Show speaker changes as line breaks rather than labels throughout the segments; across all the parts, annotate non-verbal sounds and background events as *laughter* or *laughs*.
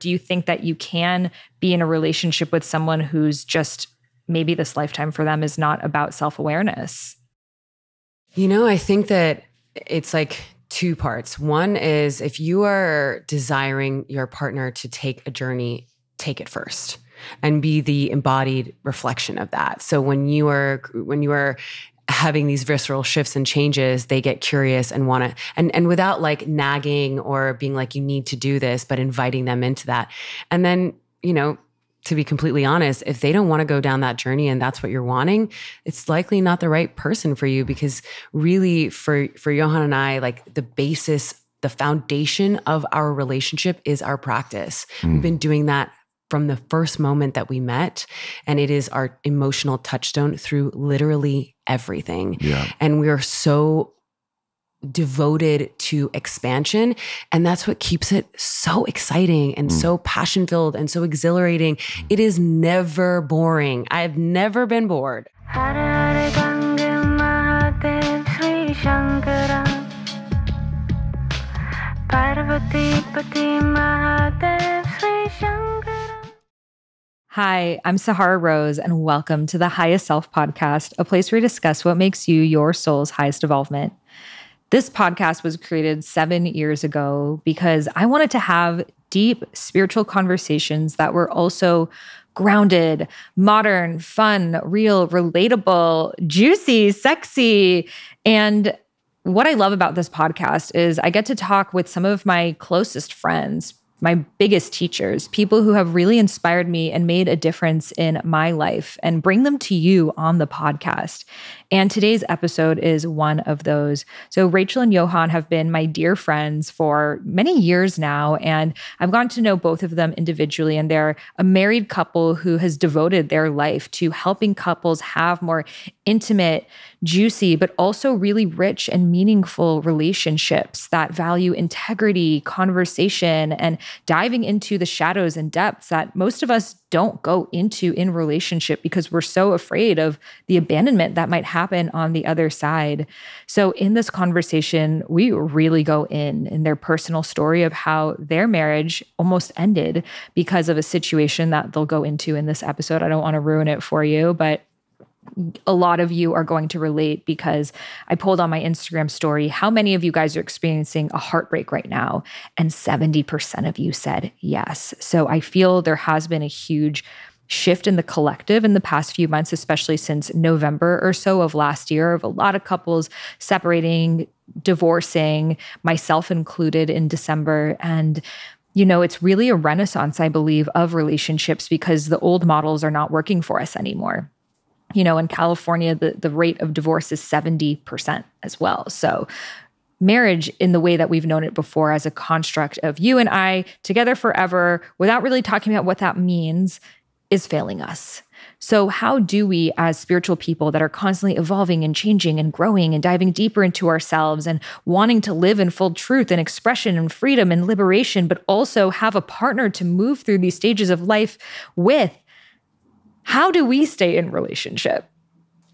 Do you think that you can be in a relationship with someone who's just maybe this lifetime for them is not about self awareness?
You know, I think that it's like two parts. One is if you are desiring your partner to take a journey, take it first and be the embodied reflection of that. So when you are when you are having these visceral shifts and changes, they get curious and want to, and, and without like nagging or being like, you need to do this, but inviting them into that. And then, you know, to be completely honest, if they don't want to go down that journey and that's what you're wanting, it's likely not the right person for you because really for for Johann and I, like the basis, the foundation of our relationship is our practice. Mm. We've been doing that from the first moment that we met and it is our emotional touchstone through literally everything. Yeah. And we are so devoted to expansion. And that's what keeps it so exciting and mm. so passion filled and so exhilarating. Mm. It is never boring. I've never been bored.
Hi, I'm Sahara Rose, and welcome to the Highest Self Podcast, a place where we discuss what makes you your soul's highest development. This podcast was created seven years ago because I wanted to have deep spiritual conversations that were also grounded, modern, fun, real, relatable, juicy, sexy. And what I love about this podcast is I get to talk with some of my closest friends, my biggest teachers, people who have really inspired me and made a difference in my life, and bring them to you on the podcast. And today's episode is one of those. So, Rachel and Johann have been my dear friends for many years now, and I've gotten to know both of them individually. And they're a married couple who has devoted their life to helping couples have more intimate, juicy, but also really rich and meaningful relationships that value integrity, conversation, and diving into the shadows and depths that most of us don't go into in relationship because we're so afraid of the abandonment that might happen on the other side. So in this conversation, we really go in in their personal story of how their marriage almost ended because of a situation that they'll go into in this episode. I don't want to ruin it for you, but a lot of you are going to relate because I pulled on my Instagram story how many of you guys are experiencing a heartbreak right now. And 70% of you said yes. So I feel there has been a huge shift in the collective in the past few months, especially since November or so of last year, of a lot of couples separating, divorcing, myself included in December. And you know, it's really a renaissance, I believe, of relationships because the old models are not working for us anymore you know, in California, the, the rate of divorce is 70% as well. So, marriage in the way that we've known it before as a construct of you and I together forever without really talking about what that means is failing us. So, how do we, as spiritual people that are constantly evolving and changing and growing and diving deeper into ourselves and wanting to live in full truth and expression and freedom and liberation, but also have a partner to move through these stages of life with? How do we stay in relationship?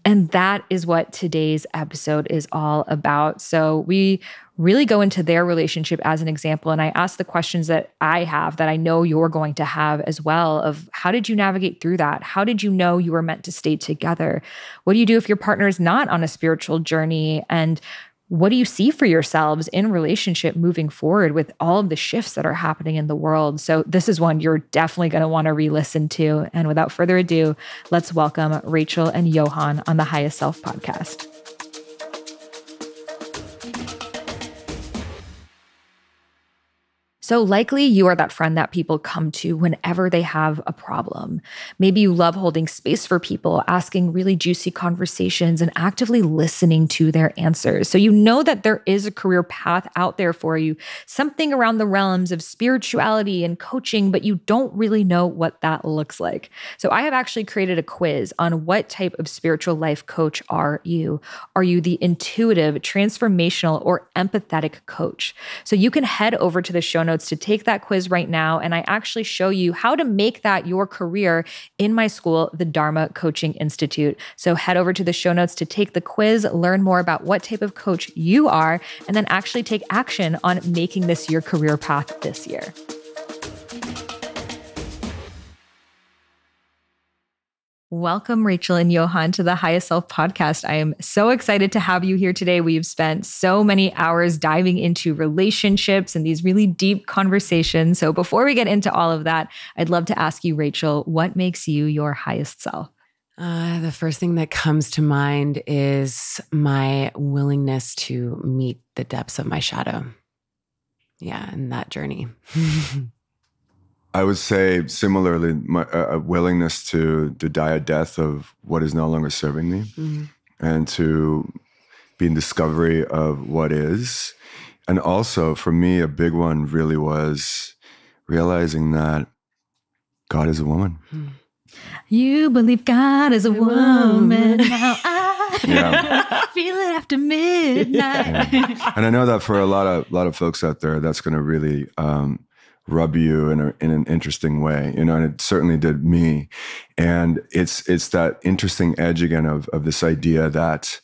And that is what today's episode is all about. So we really go into their relationship as an example. And I ask the questions that I have that I know you're going to have as well of how did you navigate through that? How did you know you were meant to stay together? What do you do if your partner is not on a spiritual journey? And what do you see for yourselves in relationship moving forward with all of the shifts that are happening in the world? So, this is one you're definitely going to want to re listen to. And without further ado, let's welcome Rachel and Johann on the Highest Self podcast. So, likely you are that friend that people come to whenever they have a problem. Maybe you love holding space for people, asking really juicy conversations, and actively listening to their answers. So, you know that there is a career path out there for you, something around the realms of spirituality and coaching, but you don't really know what that looks like. So, I have actually created a quiz on what type of spiritual life coach are you? Are you the intuitive, transformational, or empathetic coach? So, you can head over to the show notes notes to take that quiz right now. And I actually show you how to make that your career in my school, the Dharma Coaching Institute. So head over to the show notes to take the quiz, learn more about what type of coach you are, and then actually take action on making this your career path this year. Welcome, Rachel and Johann, to the Highest Self podcast. I am so excited to have you here today. We've spent so many hours diving into relationships and these really deep conversations. So, before we get into all of that, I'd love to ask you, Rachel, what makes you your highest self?
Uh, the first thing that comes to mind is my willingness to meet the depths of my shadow. Yeah, and that journey. *laughs*
I would say similarly, my uh, willingness to to die a death of what is no longer serving me, mm-hmm. and to be in discovery of what is, and also for me, a big one really was realizing that God is a woman. Mm.
You believe God is a woman. *laughs* now I yeah. *laughs* feel it after midnight.
Yeah. And I know that for a lot of lot of folks out there, that's going to really um, rub you in, a, in an interesting way, you know, and it certainly did me. And it's it's that interesting edge again of of this idea that,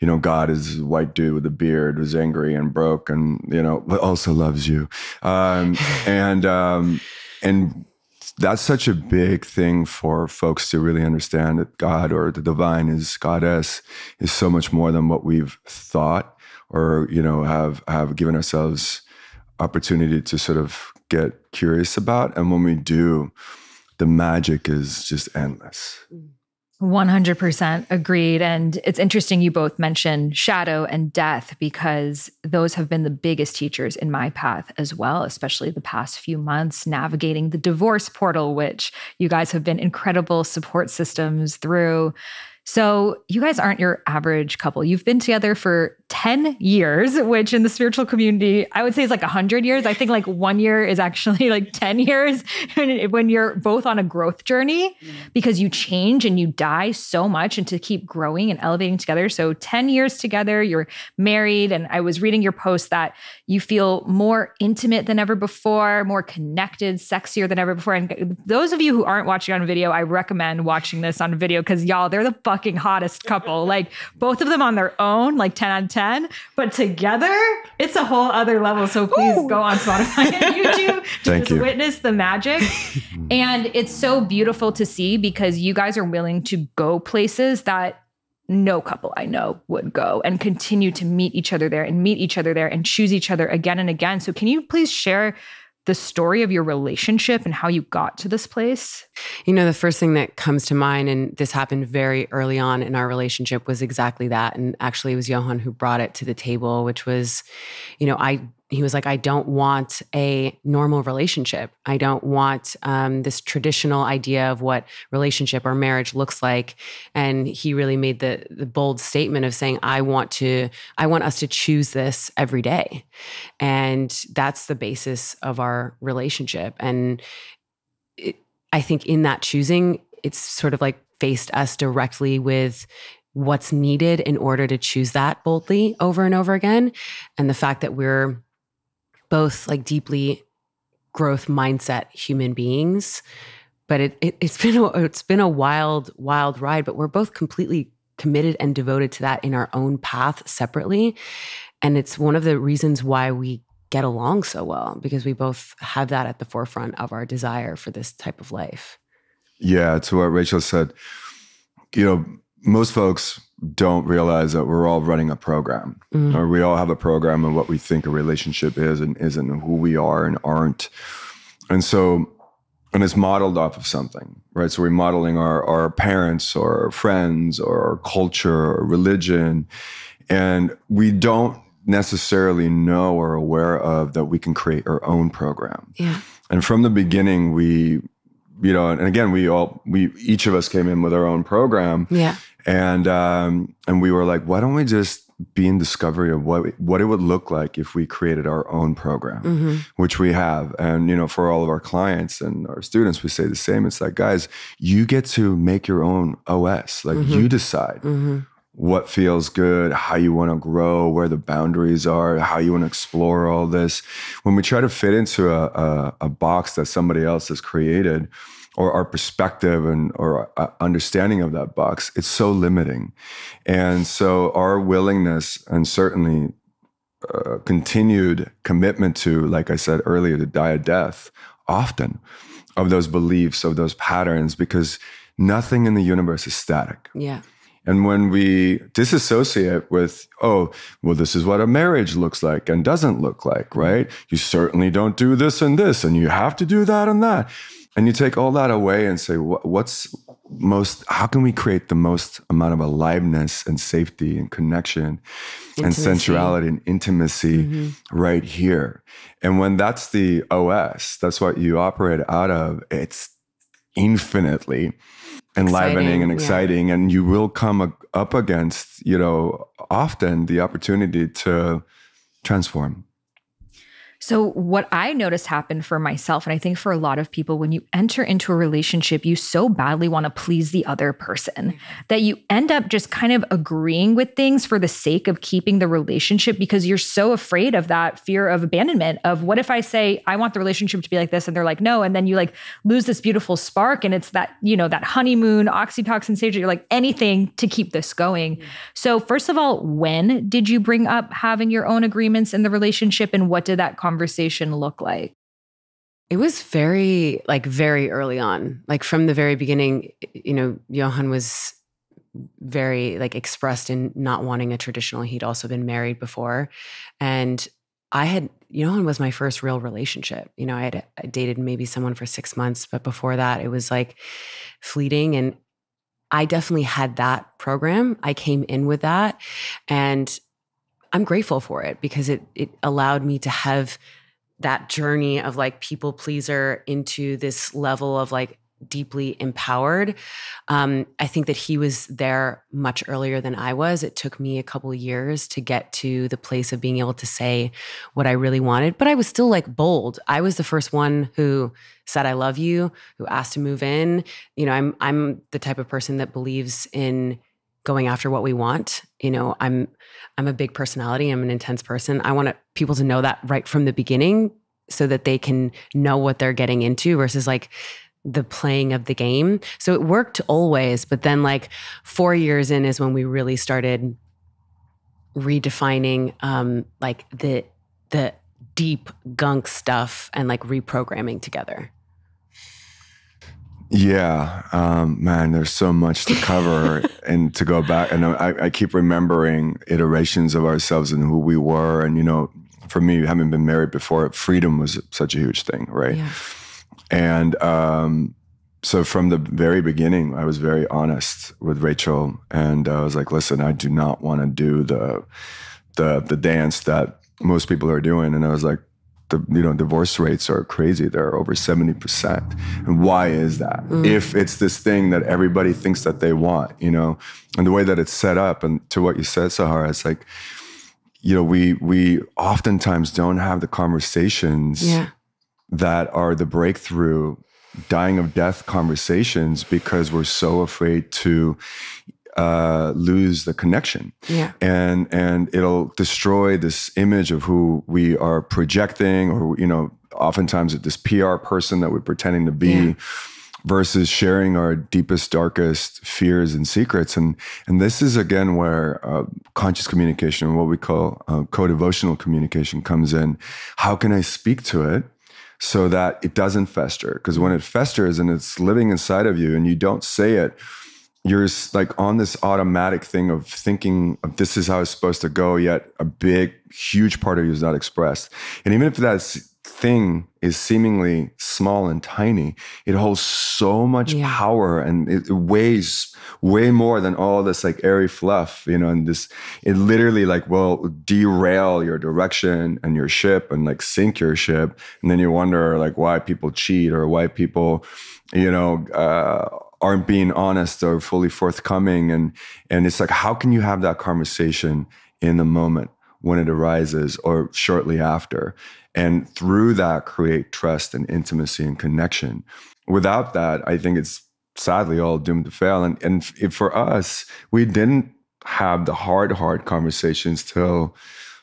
you know, God is a white dude with a beard who's angry and broke, and you know, but also loves you, um, *laughs* and um, and that's such a big thing for folks to really understand that God or the divine is goddess is so much more than what we've thought or you know have have given ourselves opportunity to sort of get curious about. And when we do, the magic is just endless.
100% agreed. And it's interesting you both mentioned shadow and death because those have been the biggest teachers in my path as well, especially the past few months, navigating the divorce portal, which you guys have been incredible support systems through. So, you guys aren't your average couple. You've been together for 10 years, which in the spiritual community, I would say is like 100 years. I think like one year is actually *laughs* like 10 years *laughs* when you're both on a growth journey mm-hmm. because you change and you die so much and to keep growing and elevating together. So 10 years together, you're married. And I was reading your post that you feel more intimate than ever before, more connected, sexier than ever before. And those of you who aren't watching on video, I recommend watching this on video because y'all, they're the fucking hottest couple. Like both of them on their own, like 10 out of 10 10, but together it's a whole other level. So please Ooh. go on Spotify and *laughs* YouTube to just you. witness the magic. *laughs* and it's so beautiful to see because you guys are willing to go places that no couple I know would go and continue to meet each other there and meet each other there and choose each other again and again. So, can you please share the story of your relationship and how you got to this place?
You know, the first thing that comes to mind, and this happened very early on in our relationship, was exactly that. And actually, it was Johann who brought it to the table, which was, you know, I he was like, I don't want a normal relationship. I don't want um, this traditional idea of what relationship or marriage looks like. And he really made the the bold statement of saying, I want to, I want us to choose this every day, and that's the basis of our relationship. And it, I think in that choosing, it's sort of like faced us directly with what's needed in order to choose that boldly over and over again. And the fact that we're both like deeply growth mindset human beings. But it, it it's *laughs* been a, it's been a wild wild ride. But we're both completely committed and devoted to that in our own path separately. And it's one of the reasons why we get along so well because we both have that at the forefront of our desire for this type of life.
Yeah, to what Rachel said, you know, most folks don't realize that we're all running a program. Mm. or we all have a program of what we think a relationship is and isn't and who we are and aren't. And so and it's modeled off of something right? So we're modeling our, our parents or our friends or our culture or religion. And we don't necessarily know or aware of that we can create our own program.
Yeah.
And from the beginning we you know and again we all we each of us came in with our own program
yeah
and um, and we were like, why don't we just be in discovery of what what it would look like if we created our own program, mm-hmm. which we have. And you know, for all of our clients and our students, we say the same. It's like, guys, you get to make your own OS. Like mm-hmm. you decide. Mm-hmm. What feels good, how you want to grow, where the boundaries are, how you want to explore all this. When we try to fit into a, a, a box that somebody else has created, or our perspective and or uh, understanding of that box it's so limiting and so our willingness and certainly uh, continued commitment to like i said earlier to die a death often of those beliefs of those patterns because nothing in the universe is static.
Yeah.
And when we disassociate with, oh, well, this is what a marriage looks like and doesn't look like, right? You certainly don't do this and this, and you have to do that and that. And you take all that away and say, what's most, how can we create the most amount of aliveness and safety and connection intimacy. and sensuality and intimacy mm-hmm. right here? And when that's the OS, that's what you operate out of, it's infinitely enlivening exciting, and exciting. Yeah. And you will come up against, you know, often the opportunity to transform.
So, what I noticed happened for myself, and I think for a lot of people, when you enter into a relationship, you so badly want to please the other person mm-hmm. that you end up just kind of agreeing with things for the sake of keeping the relationship because you're so afraid of that fear of abandonment. Of what if I say, I want the relationship to be like this, and they're like, no. And then you like lose this beautiful spark, and it's that, you know, that honeymoon oxytocin stage. You're like, anything to keep this going. Mm-hmm. So, first of all, when did you bring up having your own agreements in the relationship, and what did that conversation look like?
It was very, like, very early on. Like, from the very beginning, you know, Johann was very, like, expressed in not wanting a traditional. He'd also been married before. And I had, Johann was my first real relationship. You know, I had I dated maybe someone for six months, but before that, it was like fleeting. And I definitely had that program. I came in with that. And I'm grateful for it because it it allowed me to have that journey of like people pleaser into this level of like deeply empowered. Um, I think that he was there much earlier than I was. It took me a couple years to get to the place of being able to say what I really wanted, but I was still like bold. I was the first one who said I love you, who asked to move in. You know, I'm I'm the type of person that believes in going after what we want. You know, I'm I'm a big personality. I'm an intense person. I want people to know that right from the beginning so that they can know what they're getting into versus like the playing of the game. So it worked always, but then like 4 years in is when we really started redefining um like the the deep gunk stuff and like reprogramming together.
Yeah, um, man, there's so much to cover *laughs* and to go back. And I, I, keep remembering iterations of ourselves and who we were. And, you know, for me, having been married before, freedom was such a huge thing, right? Yeah. And um, so from the very beginning, I was very honest with Rachel. And I was like, listen, I do not want to do the, the, the dance that most people are doing. And I was like, the you know divorce rates are crazy. They're over seventy percent. And why is that? Mm. If it's this thing that everybody thinks that they want, you know, and the way that it's set up, and to what you said, Sahara, it's like, you know, we we oftentimes don't have the conversations yeah. that are the breakthrough dying of death conversations because we're so afraid to uh, lose the connection.
Yeah.
And and it'll destroy this image of who we are projecting, or you know, oftentimes it this PR person that we're pretending to be. Yeah. Versus sharing our deepest, darkest fears and secrets, and and this is again where uh, conscious communication, what we call uh, co-devotional communication, comes in. How can I speak to it so that it doesn't fester? Because when it festers and it's living inside of you, and you don't say it, you're like on this automatic thing of thinking of this is how it's supposed to go, yet a big, huge part of you is not expressed. And even if that thing is seemingly small and tiny, it holds so much yeah. power and it, weighs way more than all this like airy fluff, you know, and this, it literally like will derail your direction and your ship and like sink your ship. And then you wonder like why people cheat or why people, you know, uh, aren't being honest or fully forthcoming. And and it's like how can you have that conversation in the moment when it arises or shortly after? And through that create trust and intimacy and connection. Without that i think it's sadly all doomed to fail. And and for us we didn't have the hard hard conversations till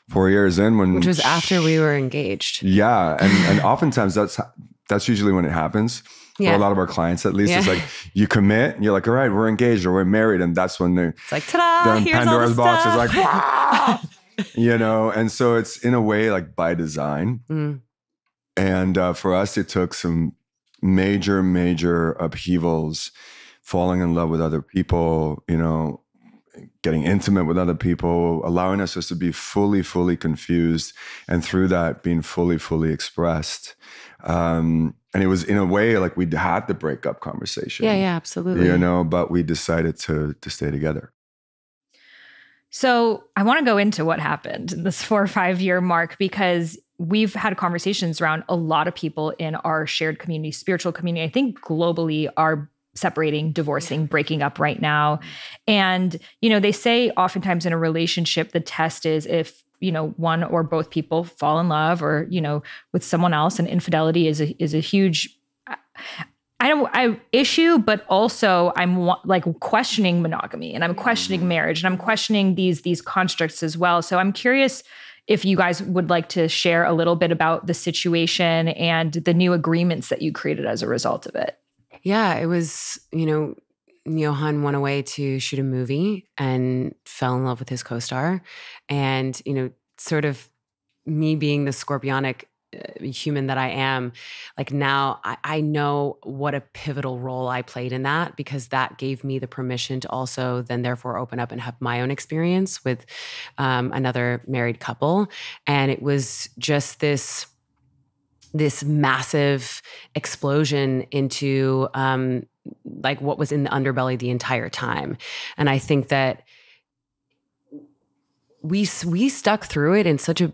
four years in when
which was after we were engaged.
Yeah. And and oftentimes that's that's usually when it happens yeah. for a lot of our clients at least. Yeah. It's like you commit, and you're like, all right, we're engaged or we're married, and that's when they're
it's like ta-da, here's Pandora's
all the
box
stuff. is like, you know, and so it's in a way like by design. *laughs* Mm. And uh, for us, it took some major, major upheavals falling in love with other people, you know, getting intimate with other people, allowing us just to be fully, fully confused, and through that being fully, fully expressed. Um, and it was in a way like we had the breakup conversation.
Yeah, yeah, absolutely.
You know, but we decided to to stay together.
So I want to go into what happened in this four or five year mark because we've had conversations around a lot of people in our shared community, spiritual community. I think globally are separating, divorcing, breaking up right now. And, you know, they say oftentimes in a relationship, the test is if, you know, one or both people fall in love or, you know, with someone else and infidelity is a is a huge uh, I don't I issue, but also I'm like questioning monogamy and I'm questioning mm. marriage and I'm questioning these these constructs as well. So I'm curious if you guys would like to share a little bit about the situation and the new agreements that you created as a result of it.
Yeah, it was, you know, Johann went away to shoot a movie and fell in love with his co star. And, you know, sort of me being the scorpionic uh, human that I am, like now I, I, know what a pivotal role I played in that because that gave me the permission to also then therefore open up and have my own experience with um, another married couple. And it was just this this massive explosion into um, like what was in the underbelly the entire time. And I think that we we stuck through it in such a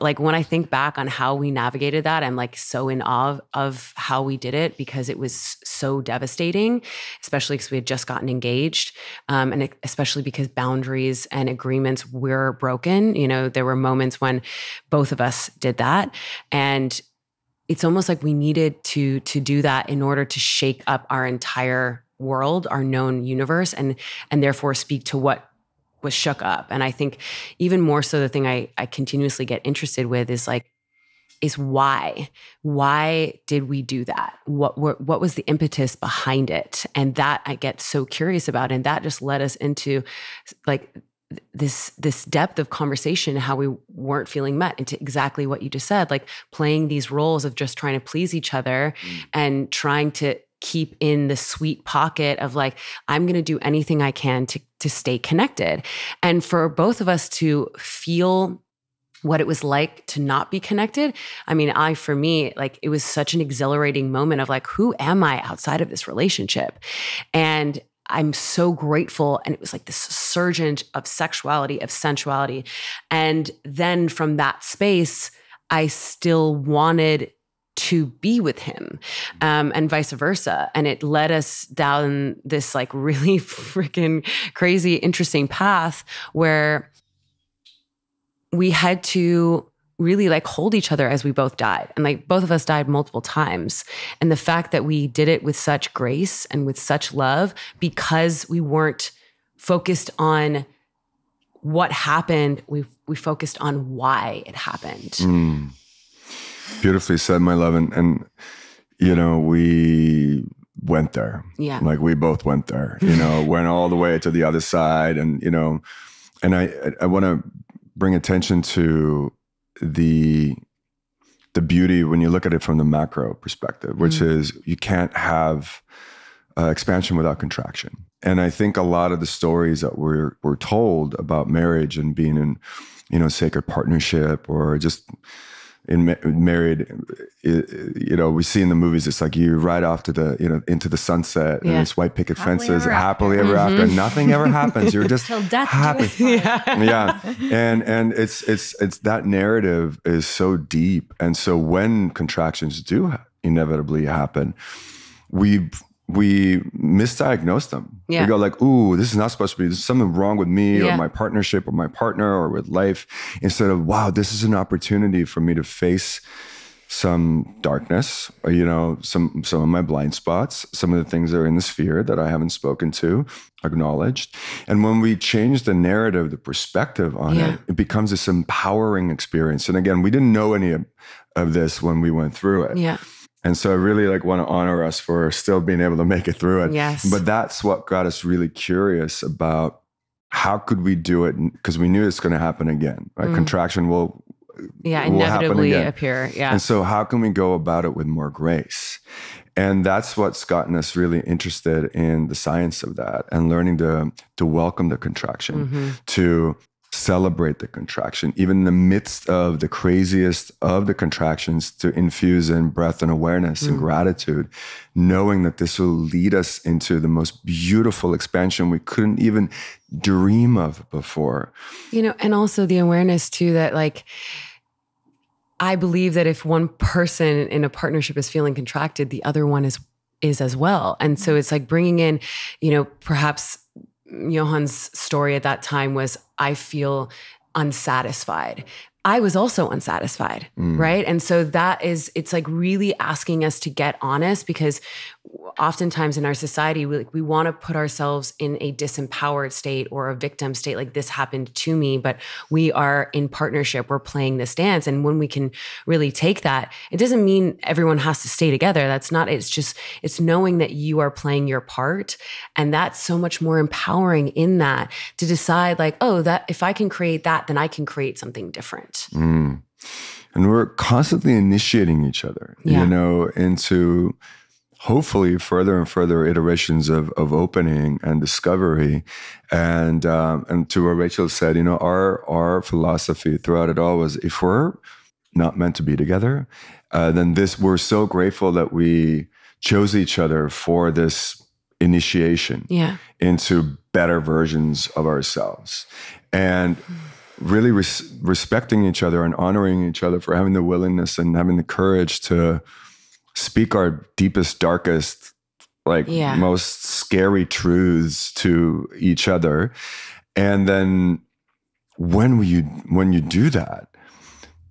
like when I think back on how we navigated that, I'm like so in awe of, how we did it because it was so devastating, especially because we had just gotten engaged, um, and especially because boundaries and agreements were broken. You know, there were moments when both of us did that, and it's almost like we needed to to do that in order to shake up our entire world our known universe and and therefore speak to what was shook up. And i think even more so the thing i i continuously get interested with is like is why? Why did we do that? What what, what was the impetus behind it? And that i get so curious about and that just led us into like this this depth of conversation how we weren't feeling met into exactly what you just said like playing these roles of just trying to please each other mm. and trying to keep in the sweet pocket of like i'm going to do anything i can to to stay connected and for both of us to feel what it was like to not be connected. I mean, I, for me, like it was such an exhilarating moment of like, who am I outside of this relationship? And I'm so grateful. And it was like this surgent of sexuality, of sensuality. And then from that space, I still wanted to be with him um, and vice versa. And it led us down this like really *laughs* freaking crazy, interesting path where we had to really like hold each other as we both died. And like both of us died multiple times. And the fact that we did it with such grace and with such love because we weren't focused on what happened, we we focused on why it happened. Mm.
Beautifully said, my love. And and you know, we went there.
Yeah.
Like we both went there, you know, *laughs* went all the way to the other side. And, you know, and I I, I want to bring attention to the the beauty when you look at it from the macro perspective, which mm. is you can't have uh, expansion without contraction. And I think a lot of the stories that we're we're told about marriage and being in, you know, sacred partnership or just in ma- married, you know, we see in the movies, it's like you ride off to the, you know, into the sunset yeah. and it's white picket happily fences, ever happily ever mm-hmm. after. Nothing ever *laughs* happens. You're just
Till death
happy. yeah. yeah. And, and it's, it's, it's that narrative is so deep. And so when contractions do inevitably happen, we we misdiagnose them. Yeah. We go like, "Ooh, this is not supposed to be. There's something wrong with me yeah. or my partnership or my partner or with life." Instead of, "Wow, this is an opportunity for me to face some darkness, or, you know, some some of my blind spots, some of the things that are in the sphere that I haven't spoken to, acknowledged." And when we change the narrative, the perspective on yeah. it, it becomes this empowering experience. And again, we didn't know any of, of this when we went through it.
Yeah
and so I really like want to honor us for still being able to make it through it.
Yes.
But that's what got us really curious about how could we do it because we knew it's going to happen again. Right? Mm. Contraction will
yeah will inevitably appear. Yeah.
And so how can we go about it with more grace? And that's what's gotten us really interested in the science of that and learning to to welcome the contraction,
Mm-hmm.
to celebrate the contraction, even in the midst of the craziest of the contractions, to infuse in breath and awareness and mm. gratitude, knowing that this will lead us into the most beautiful expansion we couldn't even dream of before.
You know, and also the awareness too that like I believe that if one person in a partnership is feeling contracted, the other one is is as well. And so mm. it's like bringing in, you know, perhaps Johann's story at that time was I feel unsatisfied. I was also unsatisfied, mm. right? And so that is it's like really asking us to get honest because oftentimes in our society we we want to put ourselves in a disempowered state or a victim state like this happened to me but we are in partnership we're playing this dance and when we can really take that it doesn't mean everyone has to stay together that's not it's just it's knowing that you are playing your part and that's so much more empowering in that to decide like oh that if i can create that then i can create something different
Mm. And we're constantly initiating each other,
Yeah.
you know, into hopefully further and further iterations of, of opening and discovery. And um, and to what Rachel said, you know, our our philosophy throughout it all was if we're not meant to be together, uh, then this we're so grateful that we chose each other for this initiation
yeah
into better versions of ourselves and really res- respecting each other and honoring each other for having the willingness and having the courage to speak our deepest darkest like
Yeah.
most scary truths to each other and then when you when you do that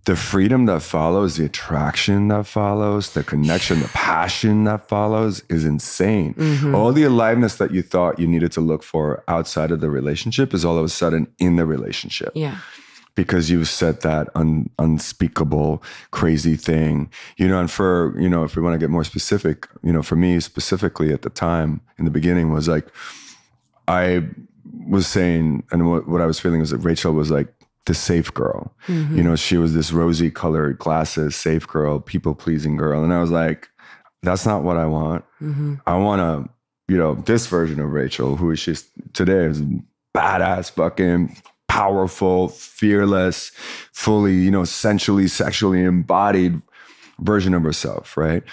the freedom that follows the attraction that follows the connection the passion that follows is insane
Mhm.
all the aliveness that you thought you needed to look for outside of the relationship is all of a sudden in the relationship
yeah
because you've said that un, unspeakable crazy thing. You know and for you know if we want to get more specific you know for me specifically at the time in the beginning was like i was saying and what, what i was feeling was that rachel was like the safe girl.
Mm-hmm.
you know she was this rosy colored glasses safe girl people pleasing girl. And i was like that's not what i want.
Hmm
I want to, you know, this version of Rachel, who is she today, is badass, fucking powerful, fearless, fully, you know, sensually, sexually embodied version of herself, right?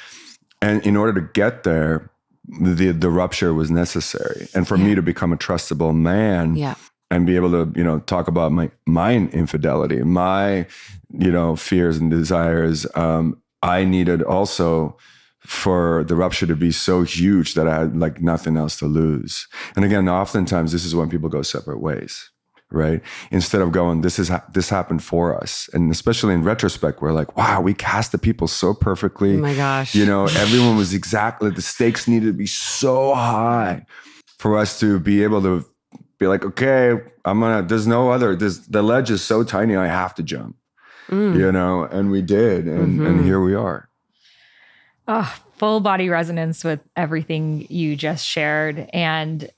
And in order to get there, the the rupture was necessary, and for me to become a trustable man,
yeah.
and be able to you know talk about my my infidelity my you know fears and desires um i needed also for the rupture to be so huge that i had like nothing else to lose. And again oftentimes this is when people go separate ways right instead of going this is ha- this happened for us and especially in retrospect we're like wow we cast the people so perfectly
oh my gosh
you know everyone was exactly the stakes needed to be so high for us to be able to be like okay i'm gonna there's no other there's the ledge is so tiny i have to jump
Mm.
you know and we did and and
Mhm.
here we are
Oh, full body resonance with everything you just shared. And,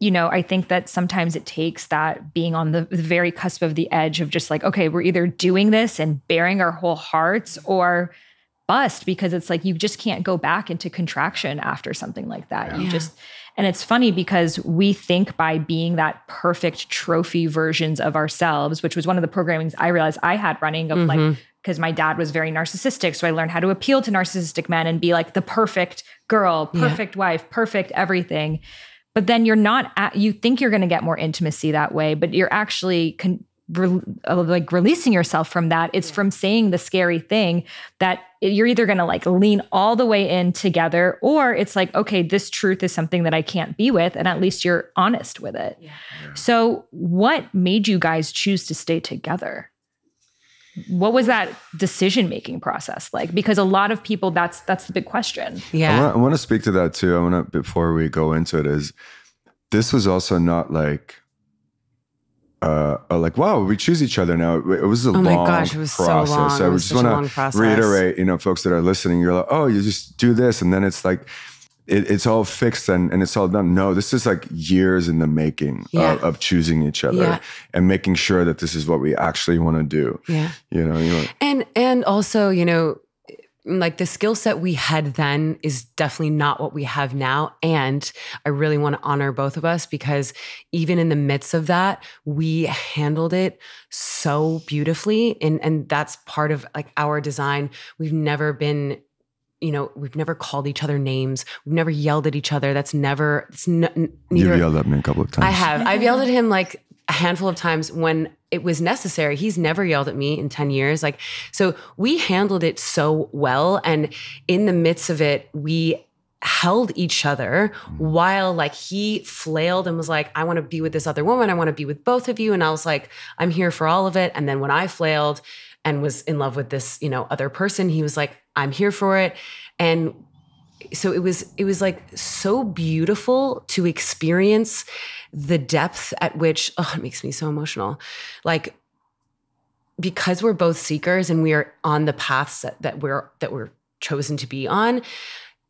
you know, I think that sometimes it takes that being on the, the very cusp of the edge of just like, okay, we're either doing this and bearing our whole hearts or bust because it's like you just can't go back into contraction after something like that. You
Yeah.
just, and it's funny because we think by being that perfect trophy versions of ourselves, which was one of the programmings I realized I had running of like,
Mhm.
because my dad was very narcissistic. So I learned how to appeal to narcissistic men and be like the perfect girl,
Yeah.
perfect wife, perfect everything. But then you're not, at, you think you're going to get more intimacy that way, but you're actually con- re- uh, like releasing yourself from that. It's from saying the scary thing that you're either going to like lean all the way in together or it's like, okay, this truth is something that I can't be with. And at least you're honest with it.
Yeah.
So, what made you guys choose to stay together? What was that decision making process like? Because a lot of people, that's that's the big question.
yeah.
I, want, to speak to that too. I want to before we go into it is this was also not like uh, uh, like wow we choose each other now. It, it was a
oh
long
my gosh it was
process.
so long.
So
it
i
was
just want to reiterate, you know, folks that are listening, you're like, oh, you just do this, and then it's like, it, it's all fixed and, and it's all done. No, this is like years in the making
Yeah.
of, of choosing each other
Yeah.
and making sure that this is what we actually want to do.
yeah
You know, you know,
and and also you know like the skill set we had then is definitely not what we have now. And I really want to honor both of us because even in the midst of that, we handled it so beautifully. And, and that's part of like our design. We've never been you know, we've never called each other names. We've never yelled at each other. That's never. It's n- neither.
You've yelled at me a couple of times.
I have. I've yelled at mm-hmm. him like a handful of times when it was necessary. He's never yelled at me in 10 years. Like, so we handled it so well. And in the midst of it, we held each other mm-hmm. while like he flailed and was like, I want to be with this other woman. I want to be with both of you. And I was like, I'm here for all of it. And then when I flailed and was in love with this, you know, other person, he was like, I'm here for it. And so it was it was like so beautiful to experience the depth at which oh it makes me so emotional like because we're both seekers and we are on the paths that, that we're that we're chosen to be on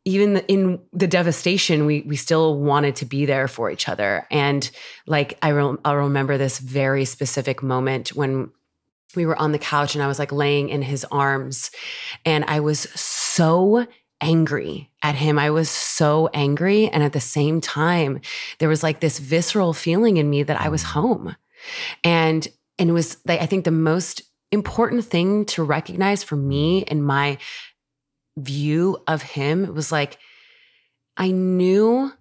even in the devastation we we still wanted to be there for each other and like i re- i'll remember this very specific moment when we were on the couch and i was like laying in his arms and i was so angry at him. I was so angry. And at the same time, there was like this visceral feeling in me that I was home. And, and it was like, I think the most important thing to recognize for me in my view of him was like, I knew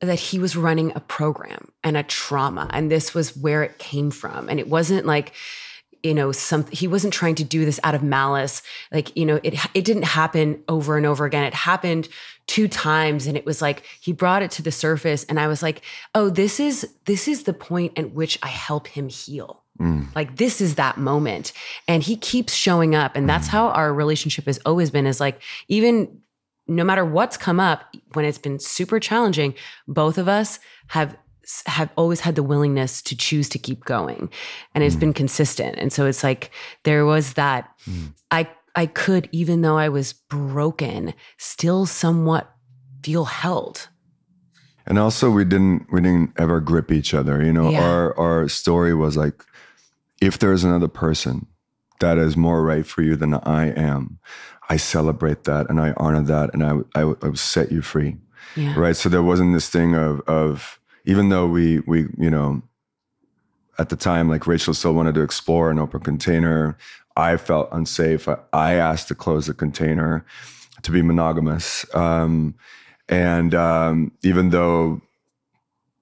that he was running a program and a trauma, and this was where it came from. And it wasn't like, you know some he wasn't trying to do this out of malice like you know it it didn't happen over and over again it happened two times and it was like he brought it to the surface and i was like oh this is this is the point at which i help him heal mm. like this is that moment and he keeps showing up and that's mm. how our relationship has always been is like even no matter what's come up when it's been super challenging both of us have have always had the willingness to choose to keep going and it's mm. been consistent and so it's like there was that mm. i i could even though i was broken still somewhat feel held
and also we didn't we didn't ever grip each other you know yeah. our our story was like if there's another person that is more right for you than i am i celebrate that and i honor that and i i, I will set you free yeah. right so there wasn't this thing of of even though we we you know at the time like Rachel still wanted to explore an open container, I felt unsafe. I, I asked to close the container to be monogamous, um, and um, even though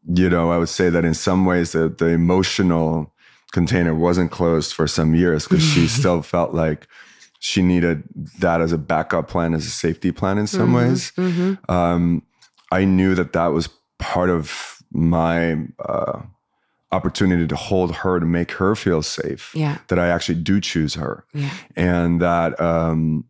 you know I would say that in some ways the the emotional container wasn't closed for some years because she *laughs* still felt like she needed that as a backup plan as a safety plan in some mm-hmm, ways mm-hmm. Um, i knew that that was part of my uh, opportunity to hold her to make her feel safe.
Yeah.
That I actually do choose her.
Yeah.
And that, um,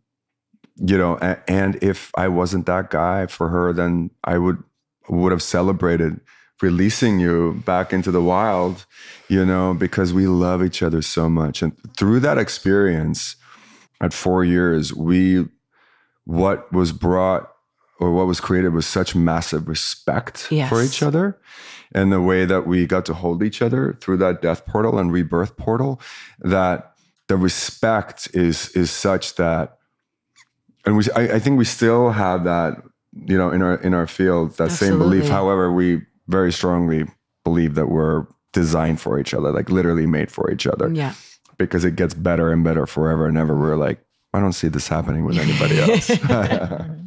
you know, and, and if I wasn't that guy for her, then I would would have celebrated releasing you back into the wild, you know, because we love each other so much. And through that experience, at four years, we what was brought or what was created was such massive respect yes. for each other and the way that we got to hold each other through that death portal and rebirth portal that the respect is is such that and we I, I think we still have that you know in our in our field that Absolutely. same belief however we very strongly believe that we're designed for each other like literally made for each other
yeah
because it gets better and better forever and ever we're like i don't see this happening with anybody *laughs* else *laughs*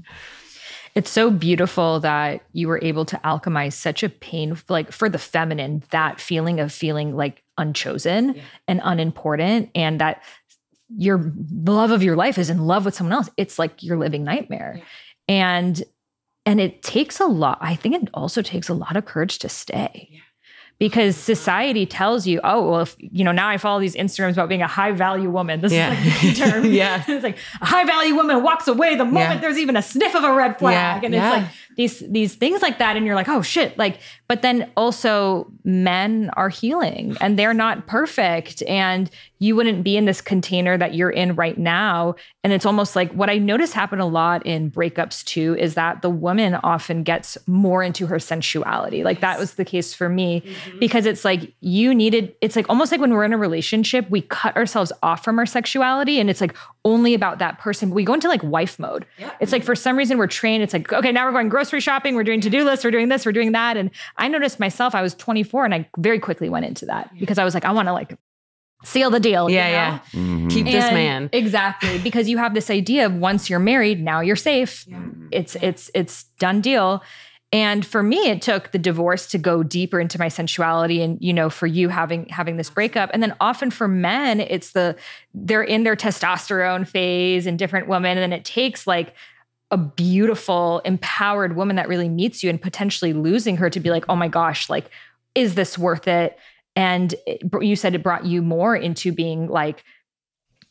It's so beautiful that you were able to alchemize such a pain, like for the feminine, that feeling of feeling like unchosen yeah. and unimportant, and that your love of your life is in love with someone else. It's like your living nightmare. Yeah. And and it takes a lot. I think it also takes a lot of courage to stay. Yeah because society tells you, oh, well, if, you know, now I follow these Instagrams about being a high value woman. This yeah. is like the term. *laughs*
yeah. *laughs*
it's like a high value woman walks away the moment yeah. there's even a sniff of a red flag. Yeah. And it's like these, these things like that. And you're like, oh shit. Like, but then also men are healing and they're not perfect. And you wouldn't be in this container that you're in right now. And it's almost like what I notice happen a lot in breakups too is that the woman often gets more into her sensuality. Like that was the case for me. Mm-hmm because it's like you needed it's like almost like when we're in a relationship we cut ourselves off from our sexuality and it's like only about that person but we go into like wife mode
Yeah.
it's like for some reason we're trained it's like okay now we're going grocery shopping we're doing to-do lists we're doing this we're doing that and i noticed myself i was 24 and i very quickly went into that because i was like i want to like seal the deal you
Yeah,
know?
yeah.
Mhm.
Keep this
And-
man.
exactly because you have this idea of once you're married now you're safe it's it's it's done deal and for me it took the divorce to go deeper into my sensuality and you know for you having having this breakup and then often for men it's the they're in their testosterone phase and different women and then it takes like a beautiful empowered woman that really meets you and potentially losing her to be like oh my gosh like is this worth it and it, you said it brought you more into being like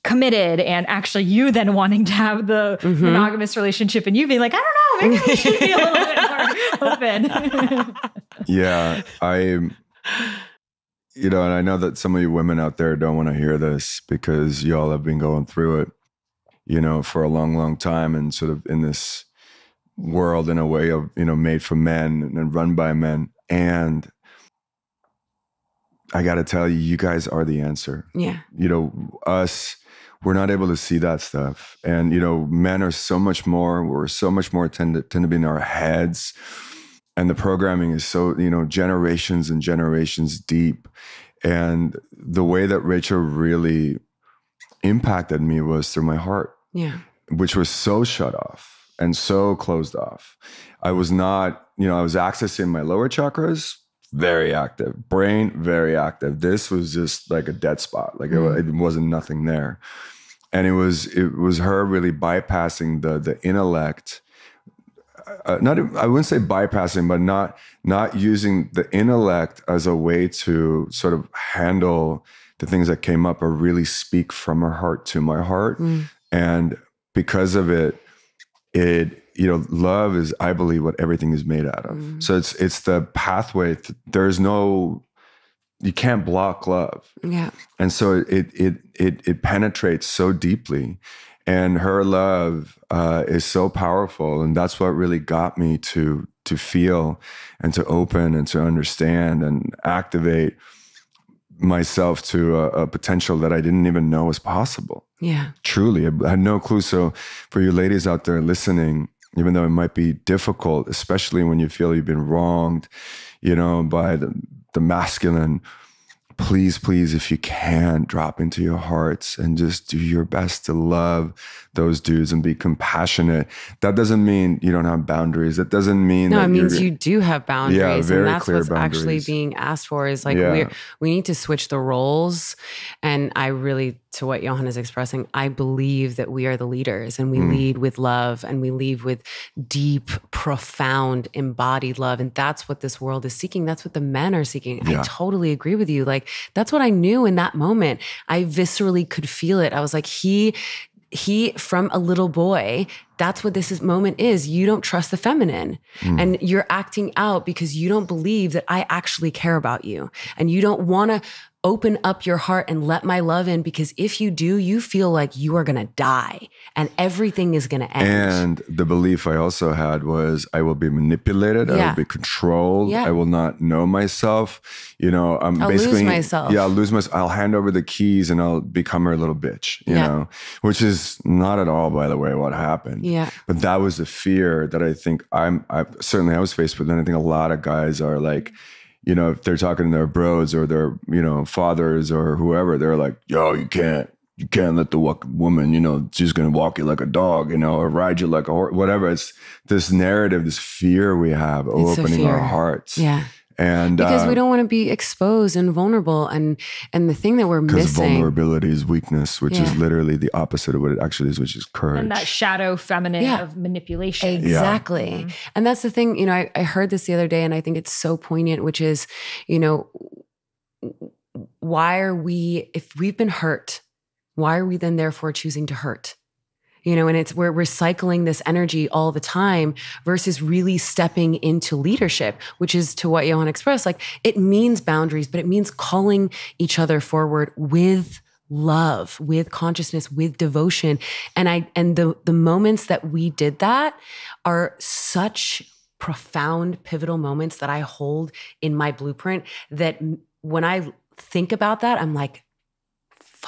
committed and actually you then wanting to have the
Mhm.
monogamous relationship and you being like i don't know maybe we should be a little bit more open *laughs*
Yeah, I, you know, and I know that some of you women out there don't want to hear this because y'all have been going through it, you know, for a long, long time and sort of in this world in a way of, you know, made for men and run by men. And I got to tell you, you guys are the answer
Yeah.
you know us we're not able to see that stuff and you know men are so much more we're so much more tend to, tend to be in our heads and the programming is so you know generations and generations deep and the way that rachel really impacted me was through my heart
Yeah.
which was so shut off and so closed off. I was not, you know, I was accessing my lower chakras, very active, brain very active. This was just like a dead spot, like it, it wasn't nothing there, and it was it was her really bypassing the the intellect. Uh, not I wouldn't say bypassing, but not not using the intellect as a way to sort of handle the things that came up or really speak from her heart to my heart
Mm.
and because of it it you know love is i believe what everything is made out of
Mhm.
so it's it's the pathway th- there's no you can't block love
Yeah.
and so it it it it penetrates so deeply and her love uh, is so powerful and that's what really got me to to feel and to open and to understand and activate myself to a, a potential that i didn't even know was possible
Yeah.
truly i had no clue so for you ladies out there listening even though it might be difficult especially when you feel you've been wronged you know by the, the masculine please please if you can drop into your hearts and just do your best to love those dudes and be compassionate that doesn't mean you don't have boundaries that doesn't mean
No, it means
you're-
do have boundaries.
Yeah, very
and that's
clear
what's actually being asked for is like
Yeah.
we're we need to switch the roles. And I really, to what Johann is expressing, I believe that we are the leaders and we
Mm.
lead with love and we lead with deep, profound, embodied love. And that's what this world is seeking. That's what the men are seeking.
Yeah.
I totally agree with you. Like that's what I knew in that moment. I viscerally could feel it. I was like, he he from a little boy that's what this is, moment is you don't trust the feminine
Mm.
and you're acting out because you don't believe that i actually care about you and you don't want to open up your heart and let my love in because if you do you feel like you are going to die and everything is going to end
And the belief I also had was I will be manipulated,
yeah.
I will be controlled,
Yeah.
I will not know myself. You know, I'm
I'll lose
basically
myself.
Yeah, I'll lose myself. I'll hand over the keys and I'll become her little bitch, you
Yeah.
know, which is not at all, by the way, what happened.
yeah
But that was the fear that I think I'm I certainly I was faced with. And I think a lot of guys are like, you know, if they're talking to their bros or their, you know, fathers or whoever, they're like, yo, you can't, you can't let the woman, you know, she's gonna walk you like a dog, you know, or ride you like a horse, whatever. It's this narrative, this fear we have of
It's
opening our hearts.
yeah
And
because
uh,
we don't want to be exposed and vulnerable and and the thing that we're
because
missing
vulnerability is weakness, which is literally the opposite of what it actually is, which is courage.
and that shadow feminine
Yeah.
of manipulation
Exactly.
Mhm.
And that's the thing, you know, I, I heard this the other day and I think it's so poignant, which is, you know, why are we, if we've been hurt, why are we then therefore choosing to hurt? You know, and it's we're recycling this energy all the time versus really stepping into leadership, which is to what Johann expressed. Like it means boundaries, but it means calling each other forward with love, with consciousness, with devotion. And I and the the moments that we did that are such profound pivotal moments that I hold in my blueprint that when I think about that, I'm like,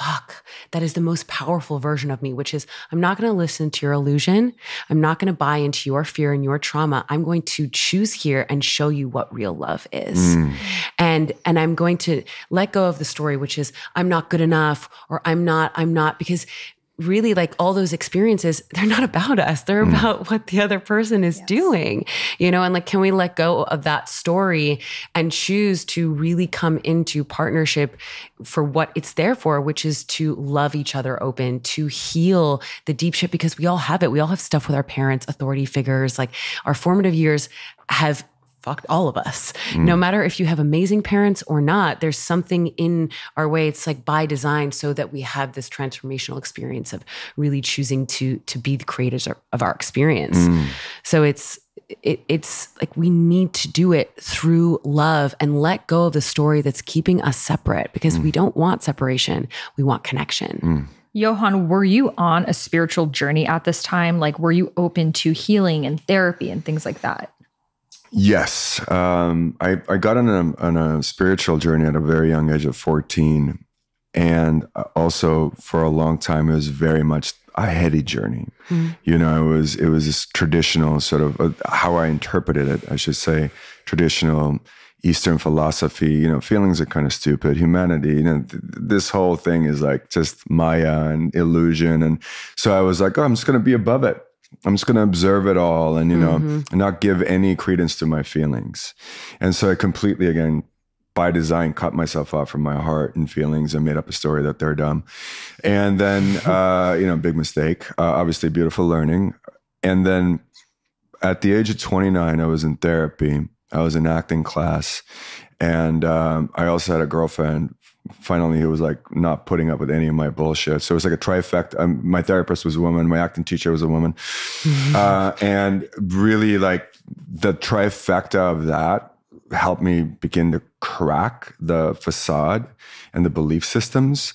fuck, that is the most powerful version of me, which is I'm not going to listen to your illusion. I'm not going to buy into your fear and your trauma. I'm going to choose here and show you what real love is. Mm. And and I'm going to let go of the story which is I'm not good enough or I'm not I'm not because really like all those experiences they're not about us they're mm. about what the other person is yes. doing you know and like can we let go of that story and choose to really come into partnership for what it's there for which is to love each other open to heal the deep shit because we all have it we all have stuff with our parents authority figures like our formative years have fucked all of us. Mm. No matter if you have amazing parents or not, there's something in our way. It's like by design so that we have this transformational experience of really choosing to to be the creators of our experience. Mm. So it's it, it's like we need to do it through love and let go of the story that's keeping us separate because mm. we don't want separation. We want connection.
Mm. Johann, were you on a spiritual journey at this time? Like, were you open to healing and therapy and things like that?
Yes, um, I, I got on a, on a spiritual journey at a very young age of 14. And uh, also for a long time, it was very much a heady journey. Mm. You know, it was, it was this traditional sort of uh, how I interpreted it, I should say, traditional Eastern philosophy, you know, feelings are kind of stupid. Humanity, you know, th- this whole thing is like just Maya and illusion. And so I was like, oh, I'm just going to be above it. I'm just going to observe it all and, you know, mm-hmm. not give any credence to my feelings. And so I completely, again, by design, cut myself off from my heart and feelings and made up a story that they're dumb. And then, *laughs* uh, you know, big mistake, uh, obviously beautiful learning. And then at the age of 29, I was in therapy. I was in acting class. And um, I also had a girlfriend finally he was like not putting up with any of my bullshit. So it was like a trifecta. Um, my therapist was a woman, my acting teacher was a woman, *laughs* uh, and really like the trifecta of that helped me begin to crack the facade and the belief systems.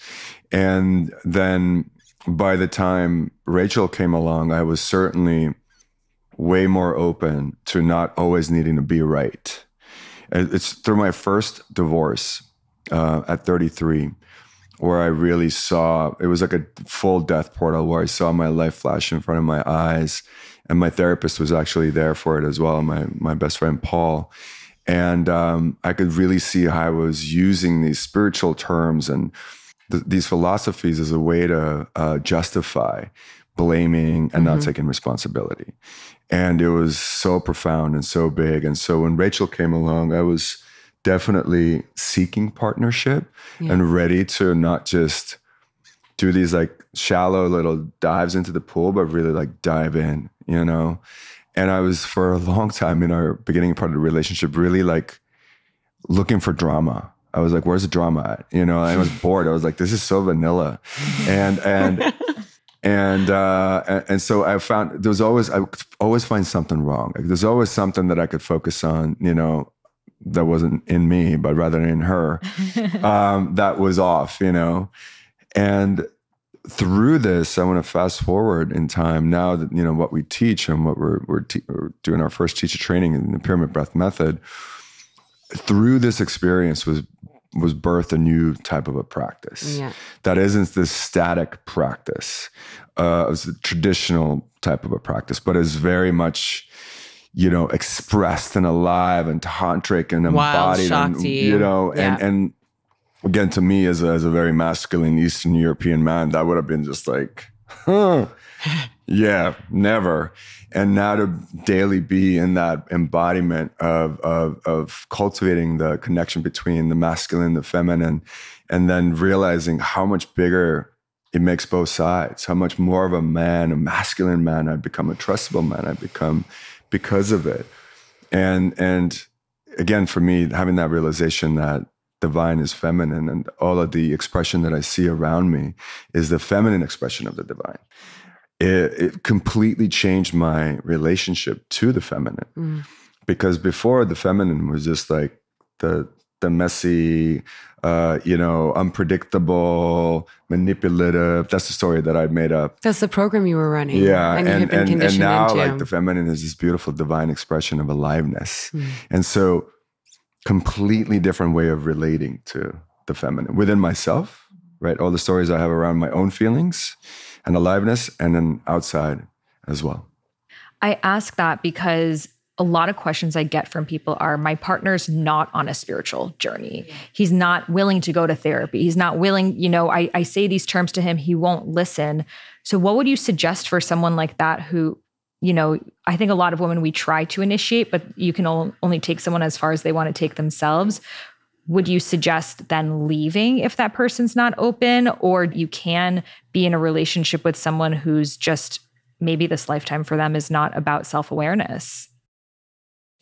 And then by the time Rachel came along, I was certainly way more open to not always needing to be right. It's through my first divorce uh, at 33 where I really saw it was like a full death portal where I saw my life flash in front of my eyes. And my therapist was actually there for it as well, my my best friend Paul. And um, I could really see how I was using these spiritual terms and th- these philosophies as a way to uh, justify blaming and mm-hmm. not taking responsibility. And it was so profound and so big. And so when Rachel came along, I was definitely seeking partnership yeah. and ready to not just do these like shallow little dives into the pool, but really like dive in, you know? And I was for a long time in our beginning part of the relationship, really like looking for drama. I was like, where's the drama at? You know, I was *laughs* bored. I was like, this is so vanilla. And, and, *laughs* and, uh, and, and so I found there was always, I always find something wrong. Like, there's always something that I could focus on, you know, that wasn't in me, but rather in her, *laughs* um, that was off, you know. And through this, I want to fast forward in time now that, you know, what we teach and what we're, we're, te- we're doing our first teacher training in the pyramid breath method. Through this experience was was birth a new type of a practice yeah. that isn't this static practice uh, it's a traditional type of a practice but is very much you know, expressed and alive and tantric and embodied, and, you know, yeah. and and again, to me as a, as a very masculine Eastern European man, that would have been just like, huh, *laughs* yeah, never. And now to daily be in that embodiment of, of of cultivating the connection between the masculine and the feminine, and then realizing how much bigger it makes both sides, how much more of a man, a masculine man I become, a trustable man I become because of it. And and again, for me, having that realization that divine is feminine and all of the expression that I see around me is the feminine expression of the divine. It, it completely changed my relationship to the feminine. Mm. Because before the feminine was just like the the messy, uh, you know, unpredictable, manipulative. That's the story that I made up.
That's the program you were running.
Yeah,
and,
and and, and, now
into.
like the feminine is this beautiful divine expression of aliveness, mm. and so completely different way of relating to the feminine within myself. Right, all the stories I have around my own feelings and aliveness, and then outside as well.
I ask that because a lot of questions I get from people are my partner's not on a spiritual journey. He's not willing to go to therapy. He's not willing, you know, I, I say these terms to him, he won't listen. So, what would you suggest for someone like that who, you know, I think a lot of women we try to initiate, but you can only take someone as far as they want to take themselves. Would you suggest then leaving if that person's not open, or you can be in a relationship with someone who's just maybe this lifetime for them is not about self awareness?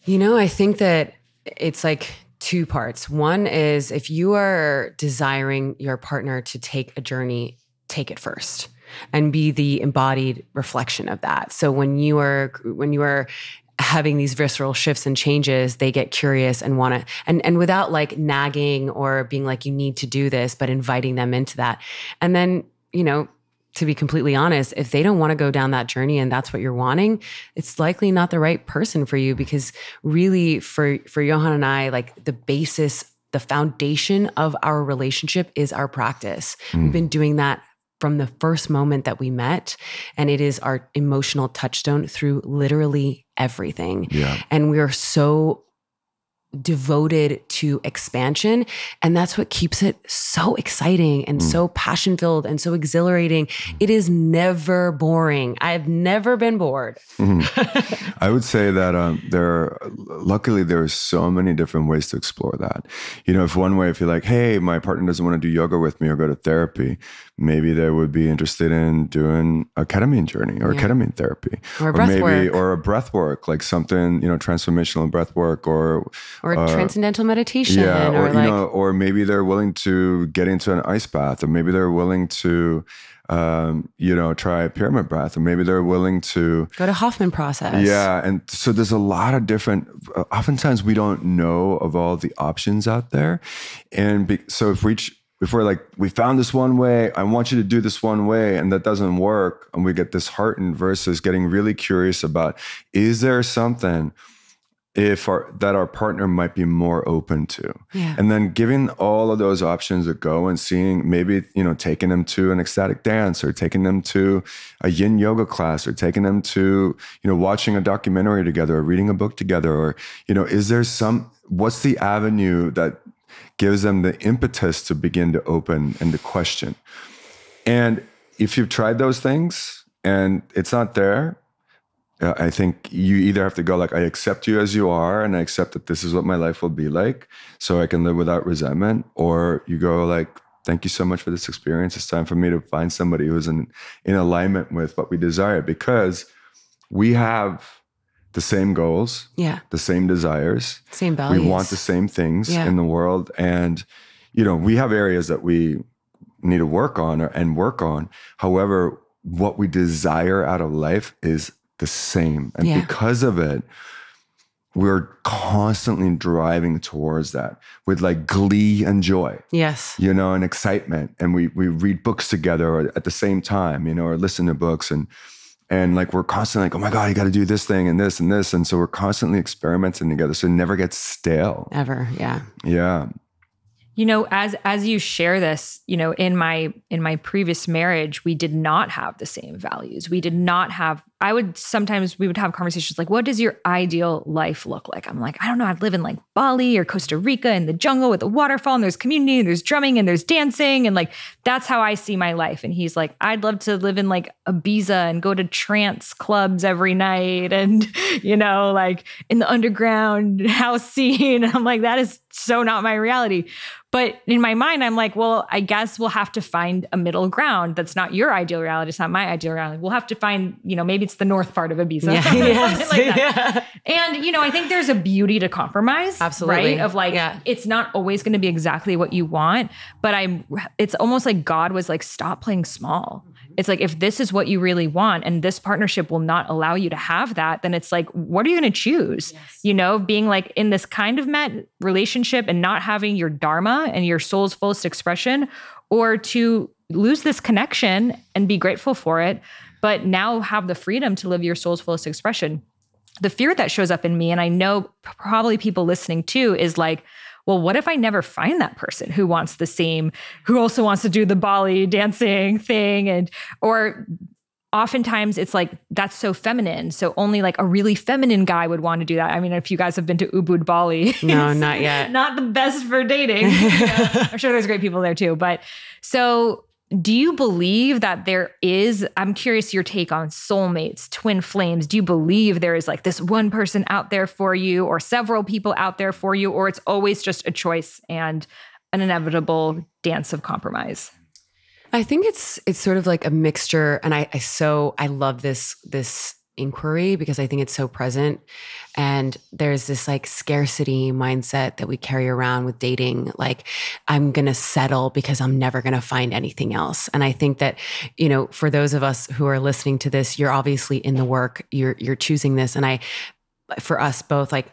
You know, I think that it's like two parts. One is if you are desiring your partner to take a journey, take it first and be the embodied reflection of that. So when you are when you are having these visceral shifts and changes, they get curious and want to and and without like nagging or being like you need to do this, but inviting them into that. And then, you know, to be completely honest, if they don't want to go down that journey and that's what you're wanting, it's likely not the right person for you because really for for Johann and I, like the basis, the foundation of our relationship is our practice. Mm. We've been doing that from the first moment that we met and it is our emotional touchstone through literally everything.
Yeah.
And we are so devoted to expansion. And that's what keeps it so exciting and mm. so passion filled and so exhilarating. It is never boring. I've never been bored.
Mm-hmm. *laughs* I would say that um, there are, luckily, there are so many different ways to explore that. You know, if one way, if you're like, hey, my partner doesn't want to do yoga with me or go to therapy, maybe they would be interested in doing a ketamine journey or yeah. ketamine therapy
or, or maybe work.
or a breath work like something you know transformational breath work or
or uh, transcendental meditation
yeah
or,
or you like, know or maybe they're willing to get into an ice bath or maybe they're willing to um, you know, try pyramid breath, or maybe they're willing to
go to Hoffman process.
Yeah, and so there's a lot of different. Oftentimes, we don't know of all the options out there, and be, so if we we're like, we found this one way, I want you to do this one way, and that doesn't work, and we get disheartened versus getting really curious about, is there something if our that our partner might be more open to
yeah.
and then giving all of those options a go and seeing maybe you know taking them to an ecstatic dance or taking them to a yin yoga class or taking them to you know watching a documentary together or reading a book together or you know is there some what's the avenue that gives them the impetus to begin to open and to question. And if you've tried those things and it's not there, uh, I think you either have to go like, I accept you as you are, and I accept that this is what my life will be like, so I can live without resentment, or you go like, thank you so much for this experience. It's time for me to find somebody who's in in alignment with what we desire because we have the same goals,
yeah,
the same desires,
same values.
We want the same things yeah. in the world, and you know we have areas that we need to work on or, and work on. However, what we desire out of life is the same, and yeah. because of it, we're constantly driving towards that with like glee and joy.
Yes.
You know, and excitement. And we we read books together at the same time, you know, or listen to books and and like we're constantly like, oh my god, you got to do this thing and this and this, and so we're constantly experimenting together, so it never gets stale.
Ever, yeah,
yeah.
You know, as as you share this, you know, in my in my previous marriage, we did not have the same values. We did not have I would sometimes we would have conversations like, what does your ideal life look like? I'm like, I don't know. I'd live in like Bali or Costa Rica in the jungle with a waterfall and there's community and there's drumming and there's dancing. And like, that's how I see my life. And he's like, I'd love to live in like Ibiza and go to trance clubs every night and, *laughs* you know, like in the underground *laughs* house scene. I'm like, that is so not my reality. But in my mind, I'm like, well, I guess we'll have to find a middle ground. That's not your ideal reality. It's not my ideal reality. We'll have to find, you know, maybe it's the north part of Ibiza. Yeah, *laughs* yes, like yeah. And, you know, I think there's a beauty to compromise.
Absolutely.
Right? Of like, yeah. it's not always going to be exactly what you want, but I'm, it's almost like God was like, stop playing small mm-hmm. it's like if this is what you really want and this partnership will not allow you to have that then it's like what are you going to choose yes. you know being like in this kind of met relationship and not having your dharma and your soul's fullest expression or to lose this connection and be grateful for it but now have the freedom to live your soul's fullest expression. The fear that shows up in me and i know probably people listening too is like well, what if I never find that person who wants the same, who also wants to do the Bali dancing thing? And, or oftentimes it's like that's so feminine. So only like a really feminine guy would want to do that. I mean if you guys have been to ubud bali *laughs*
no not yet.
not the best for dating. *laughs* I'm sure there's great people there too but so do you believe that there is i'm curious your take on soulmates twin flames. Do you believe there is like this one person out there for you or several people out there for you or it's always just a choice and an inevitable dance of compromise?
I think it's it's sort of like a mixture and i i so i love this this inquiry because I think it's so present. And there's this like scarcity mindset that we carry around with dating. Like, I'm going to settle because I'm never going to find anything else. And I think that, you know, for those of us who are listening to this, you're obviously in the work, you're, you're choosing this. And I, for us both, like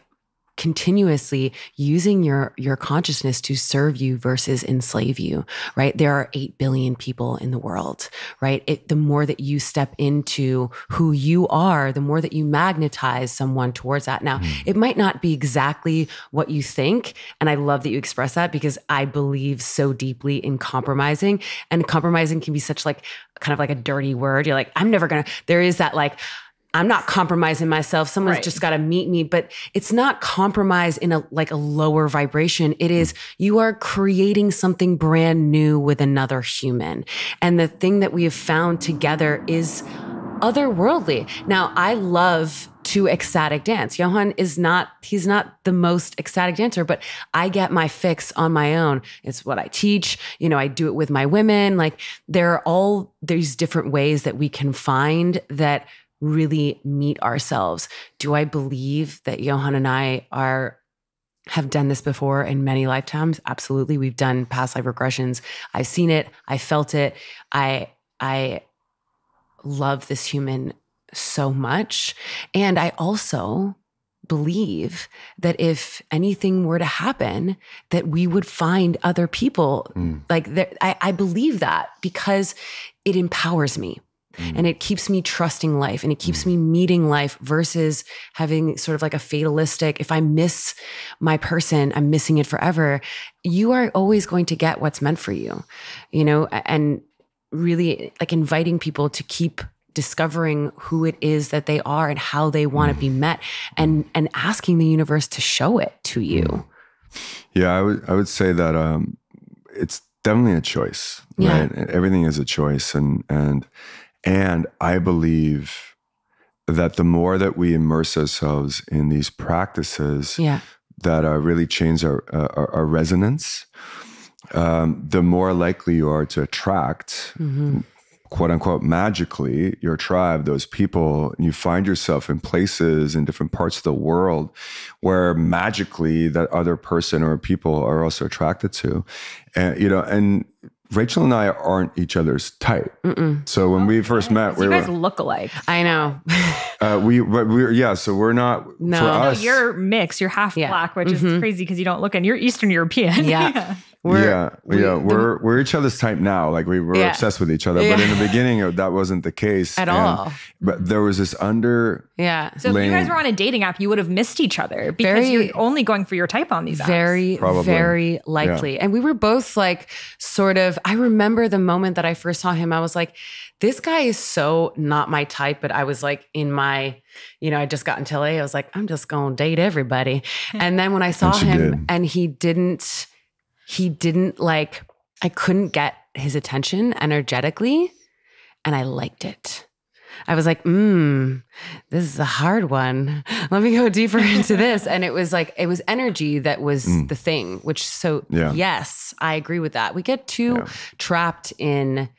continuously using your your consciousness to serve you versus enslave you right? There are 8 billion people in the world right? It, the more that you step into who you are the more that you magnetize someone towards that. Now mm. it might not be exactly what you think and i love that you express that because i believe so deeply in compromising and compromising can be such like kind of like a dirty word. You're like i'm never gonna there is that like I'm not compromising myself. Someone's right. just got to meet me, but it's not compromise in a like a lower vibration. It is you are creating something brand new with another human. And the thing that we have found together is otherworldly. Now, I love to ecstatic dance. Johann is not, he's not the most ecstatic dancer, but I get my fix on my own. It's what I teach. You know, I do it with my women. Like there are all these different ways that we can find that really meet ourselves. Do I believe that Johann and I are have done this before in many lifetimes? Absolutely. We've done past life regressions. I've seen it. I felt it. I I love this human so much. And I also believe that if anything were to happen, that we would find other people. Mm. Like I, I believe that because it empowers me. Mm. And it keeps me trusting life and it keeps mm. me meeting life versus having sort of like a fatalistic, if I miss my person, I'm missing it forever. You are always going to get what's meant for you, you know, and really like inviting people to keep discovering who it is that they are and how they want to be mm. met and and asking the universe to show it to you. Mm.
Yeah, I would I would say that um it's definitely a choice, yeah. right? Everything is a choice and and and I believe that the more that we immerse ourselves in these practices
yeah.
that uh, really change our, uh, our, our, resonance, um, the more likely you are to attract, mm-hmm. quote unquote, magically your tribe, those people. And you find yourself in places in different parts of the world where magically that other person or people are also attracted to. And, you know, and Rachel and I aren't each other's type. Mm-mm. So when we first met,
we
you
guys were, look alike.
I know.
uh, we, but we're yeah. So we're not.
No,
for
no you're mixed. You're half yeah. black, which mm-hmm. is crazy because you don't look. And you're Eastern European.
Yeah. *laughs* yeah.
We're, yeah, we, yeah, we're we're each other's type now. Like we were yeah. obsessed with each other, but in the *laughs* beginning, uh, that wasn't the case
at and, all.
But there was this under.
Yeah.
So if you guys were on a dating app, you would have missed each other because very, you're only going for your type on these apps.
Very, Probably. very likely. And we were both like, sort of. I remember the moment that I first saw him. I was like, this guy is so not my type. But I was like in my, you know, I just got into LA. I was like, I'm just gonna date everybody. *laughs* and then when I saw him, did. and he didn't he didn't like, I couldn't get his attention energetically, and I liked it. I was like, mm, this is a hard one. Let me go deeper into *laughs* this. And it was like, it was energy that was mm. the thing, which so, yeah. yes, I agree with that. We get too yeah. trapped in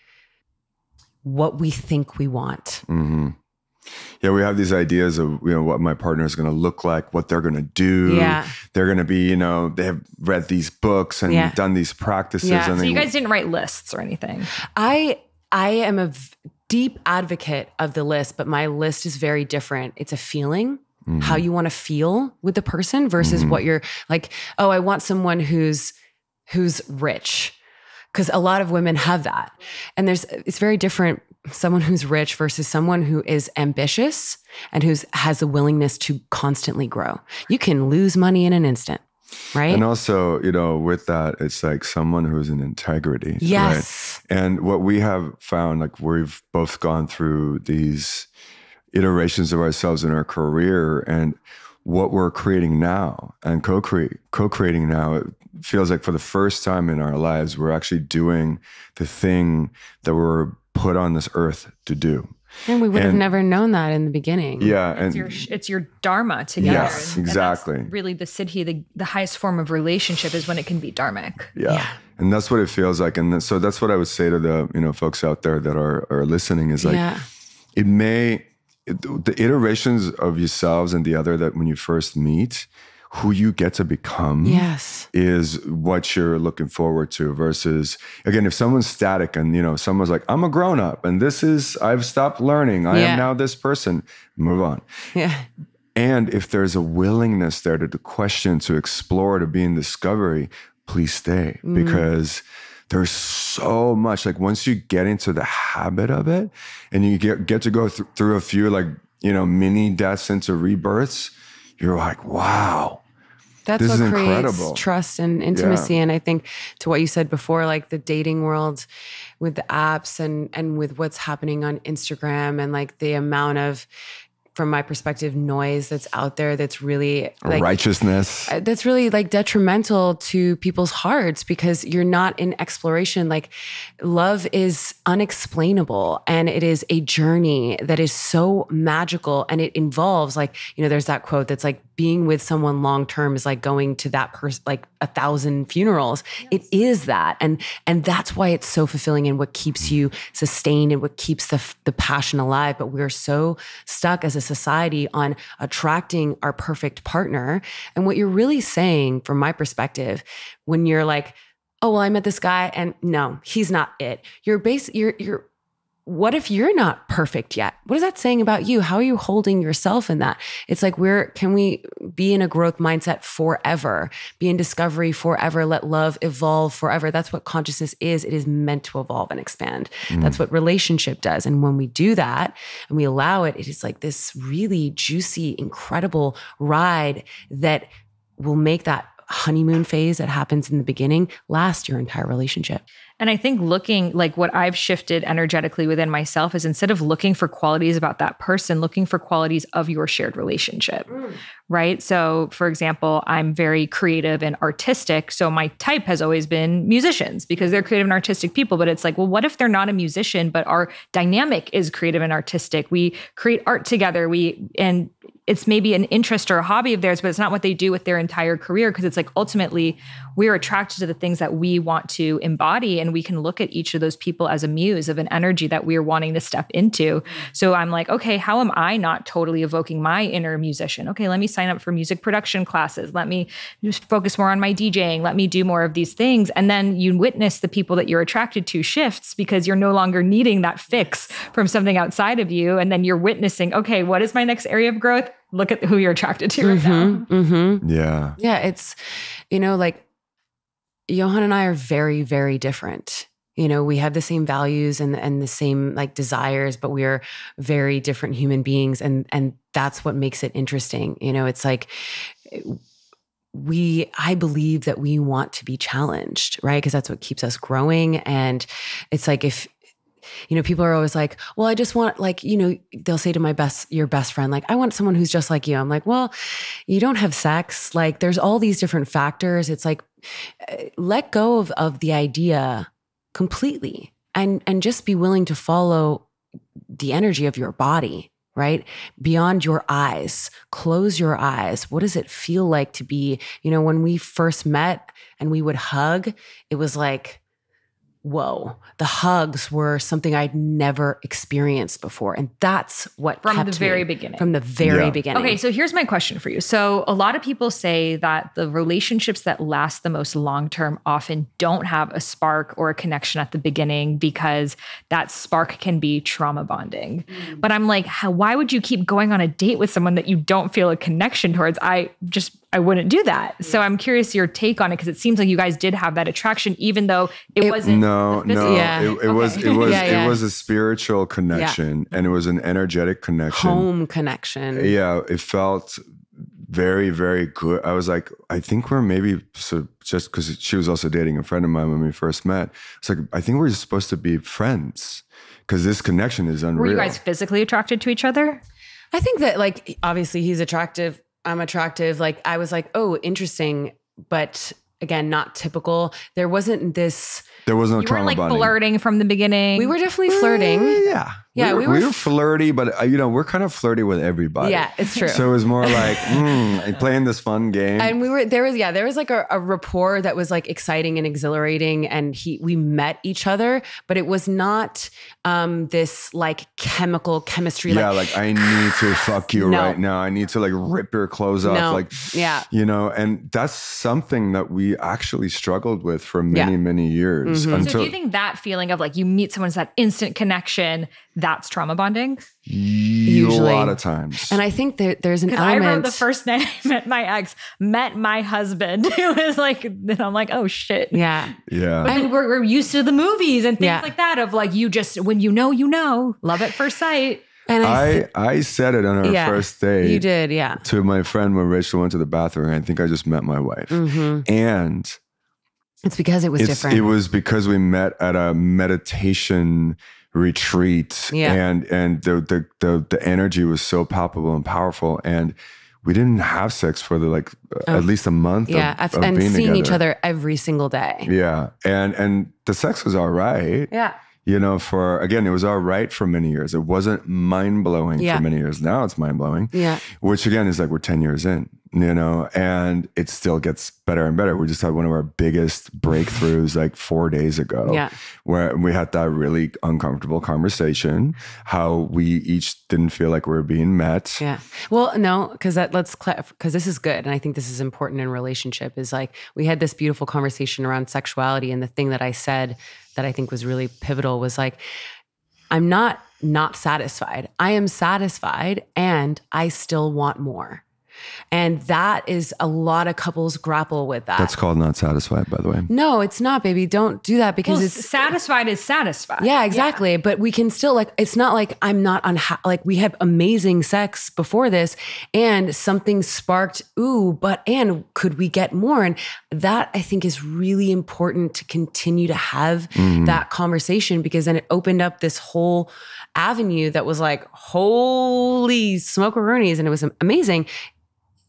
what we think we want.
Mm-hmm yeah, we have these ideas of you know what my partner is going to look like, what they're going to do.
Yeah,
they're going to be. You know, they have read these books and yeah. done these practices.
Yeah.
And
so you guys didn't write lists or anything.
I I am a v- deep advocate of the list, but my list is very different. It's a feeling. How you want to feel with the person versus
Mhm.
what you're like, oh, I want someone who's who's rich. Cuz a lot of women have that. And there's it's very different someone who's rich versus someone who is ambitious and who's has the willingness to constantly grow. You can lose money in an instant, right?
And also, you know, with that, it's like someone who's in integrity. Right?
yes.
And what we have found, like we've both gone through these iterations of ourselves in our career and what we're creating now and co-create co-creating now it feels like for the first time in our lives we're actually doing the thing that we're put on this earth to do
And we would have never known that in the beginning.
yeah
It's
and
your it's your dharma together.
Yes,
And- and
exactly.
really, the siddhi, the, the highest form of relationship is when it can be dharmic.
yeah.
Yeah.
and that's what it feels like and then, so that's what i would say to the you know folks out there that are are listening is like
yeah.
it may it, the iterations of yourselves and the other that when you first meet who you get to become
Yes.
is what you're looking forward to versus again if someone's static and you know someone's like i'm a grown up and this is i've stopped learning i
Yeah.
am now this person move on
Yeah.
and if there's a willingness there to, to question to explore to be in discovery please stay
Mm.
because there's so much like once you get into the habit of it and you get get to go thr- through a few like you know mini deaths into rebirths you're like wow
That's
This
what creates
incredible.
trust and intimacy. And I think to what you said before, like the dating world with the apps and and with what's happening on Instagram and like the amount of from my perspective, noise that's out there that's really like
righteousness
uh, that's really like detrimental to people's hearts because you're not in exploration like love is unexplainable and it is a journey that is so magical and it involves like you know there's that quote that's like being with someone long term is like going to that person like a thousand funerals. It is that. And and that's why it's so fulfilling and what keeps you sustained and what keeps the the passion alive. But we're so stuck as a society on attracting our perfect partner. And what you're really saying from my perspective when you're like oh well i met this guy and no he's not it. You're base you're you're what if you're not perfect yet? What is that saying about you? How are you holding yourself in that? It's like, where can we be in a growth mindset forever, be in discovery forever, let love evolve forever? That's what consciousness is. It is meant to evolve and expand. Mm. That's what relationship does. And when we do that and we allow it, it is like this really juicy, incredible ride that will make that honeymoon phase that happens in the beginning last your entire relationship.
And I think looking like what I've shifted energetically within myself is instead of looking for qualities about that person, looking for qualities of your shared relationship. Mm. Right. So, for example, I'm very creative and artistic. So, my type has always been musicians because they're mm. creative and artistic people. But it's like, well, what if they're not a musician, but our dynamic is creative and artistic? We create art together. We, and it's maybe an interest or a hobby of theirs, but it's not what they do with their entire career because it's like ultimately we're attracted to the things that we want to embody and we can look at each of those people as a muse of an energy that we're wanting to step into. So I'm like, okay, how am I not totally evoking my inner musician? Okay, let me sign up for music production classes. Let me just focus more on my DJing. Let me do more of these things. And then you witness the people that you're attracted to shifts because you're no longer needing that fix from something outside of you. And then you're witnessing, okay, what is my next area of growth? Look at who you're attracted to right now.
Mm-hmm.
yeah
Yeah, it's, you know, like Johann and I are very, very different. You know, we have the same values and and the same like desires, but we are very different human beings, and and that's what makes it interesting. You know, it's like we i believe that we want to be challenged right because that's what keeps us growing and it's like if you know people are always like well i just want like you know they'll say to my best your best friend like i want someone who's just like you i'm like well you don't have sex like there's all these different factors it's like Uh, let go of of the idea completely and and just be willing to follow the energy of your body right? Beyond your eyes. Close your eyes. What does it feel like to be you know when we first met and we would hug it was like whoa, the hugs were something I'd never experienced before. And that's what
From
kept
the very
me
beginning.
From the very
Yeah.
beginning.
Okay, so here's my question for you. So, a lot of people say that the relationships that last the most long term often don't have a spark or a connection at the beginning because that spark can be trauma bonding. Mm. But I'm like, how, why would you keep going on a date with someone that you don't feel a connection towards? I just, I wouldn't do that. Mm-hmm. So, I'm curious your take on it because it seems like you guys did have that attraction, even though it,
It-
wasn't.
No,
the
no.
Yeah.
It, it was it *laughs* was
Yeah, yeah.
it was a spiritual connection and it was an energetic connection.
home connection.
Yeah, it felt very very good. I was like, I think we're maybe so just because she was also dating a friend of mine when we first met. It's like I think we're just supposed to be friends because this connection is unreal.
Were you guys physically attracted to each other?
I think that like obviously he's attractive. I'm attractive. Like I was like, oh, interesting, but again, not typical. There wasn't this.
There was no
You
trauma
weren't like
bonding.
flirting from the beginning.
We were definitely flirting.
Yeah,
Yeah,
we
we
were,
were
we were flirty, but uh, you know we're kind of flirty with everybody.
Yeah, it's true.
So it was more like *laughs* mm, playing this fun game.
and we were there was yeah there was like a, a rapport that was like exciting and exhilarating and he we met each other but it was not um this like chemical chemistry
yeah,
like
like I need to *sighs* fuck you
No.
right now. I need to like rip your clothes off.
No.
Like,
yeah
you know, and that's something that we actually struggled with for many,
Yeah.
many years
Mhm.
So
until
do you think that feeling of like you meet someone, it's that instant connection, that's trauma bonding?
usually a lot of times.
and i think that there's an
Because I
element
wrote the first night I met my ex, met my husband. *laughs* It was like, then I'm like, oh shit.
yeah
yeah.
But then we're, we're used to the movies and things
Yeah.
like that of like you just when you know you know love at first sight.
and i,
I I said it on our
Yeah,
first date
you did yeah
to my friend when Rachel went to the bathroom. I think I just met my wife.
hmm
And
it's because it was
it's,
different.
it was because we met at a meditation retreat
Yeah.
and and the, the the the energy was so palpable and powerful and we didn't have sex for the like
Oh.
at least a month
yeah
of, of
and
being
seeing each other every single day.
Yeah and and the sex was all right.
Yeah.
You know for again it was all right for many years. It wasn't mind-blowing
Yeah.
for many years. Now it's mind-blowing
yeah.
which again is like we're 10 years in you know and it still gets better and better we just had one of our biggest breakthroughs like four days ago
yeah
where we had that really uncomfortable conversation how we each didn't feel like we were being met
Yeah. Well, no, because that let's because this is good, and I think this is important in relationship. Is like we had this beautiful conversation around sexuality, and the thing that I said that I think was really pivotal was like, I'm not not satisfied. I am satisfied, and I still want more. And that is a lot of couples grapple with that.
that's called not satisfied by the way
no, it's not, baby. Don't do that because
Well,
it's
satisfied is satisfied.
yeah, exactly. But we can still like it's not like I'm not unha- like we had amazing sex before this and something sparked ooh, but and could we get more? And that I think is really important to continue to have
Mhm.
that conversation because then it opened up this whole avenue that was like holy smokeroonies and it was amazing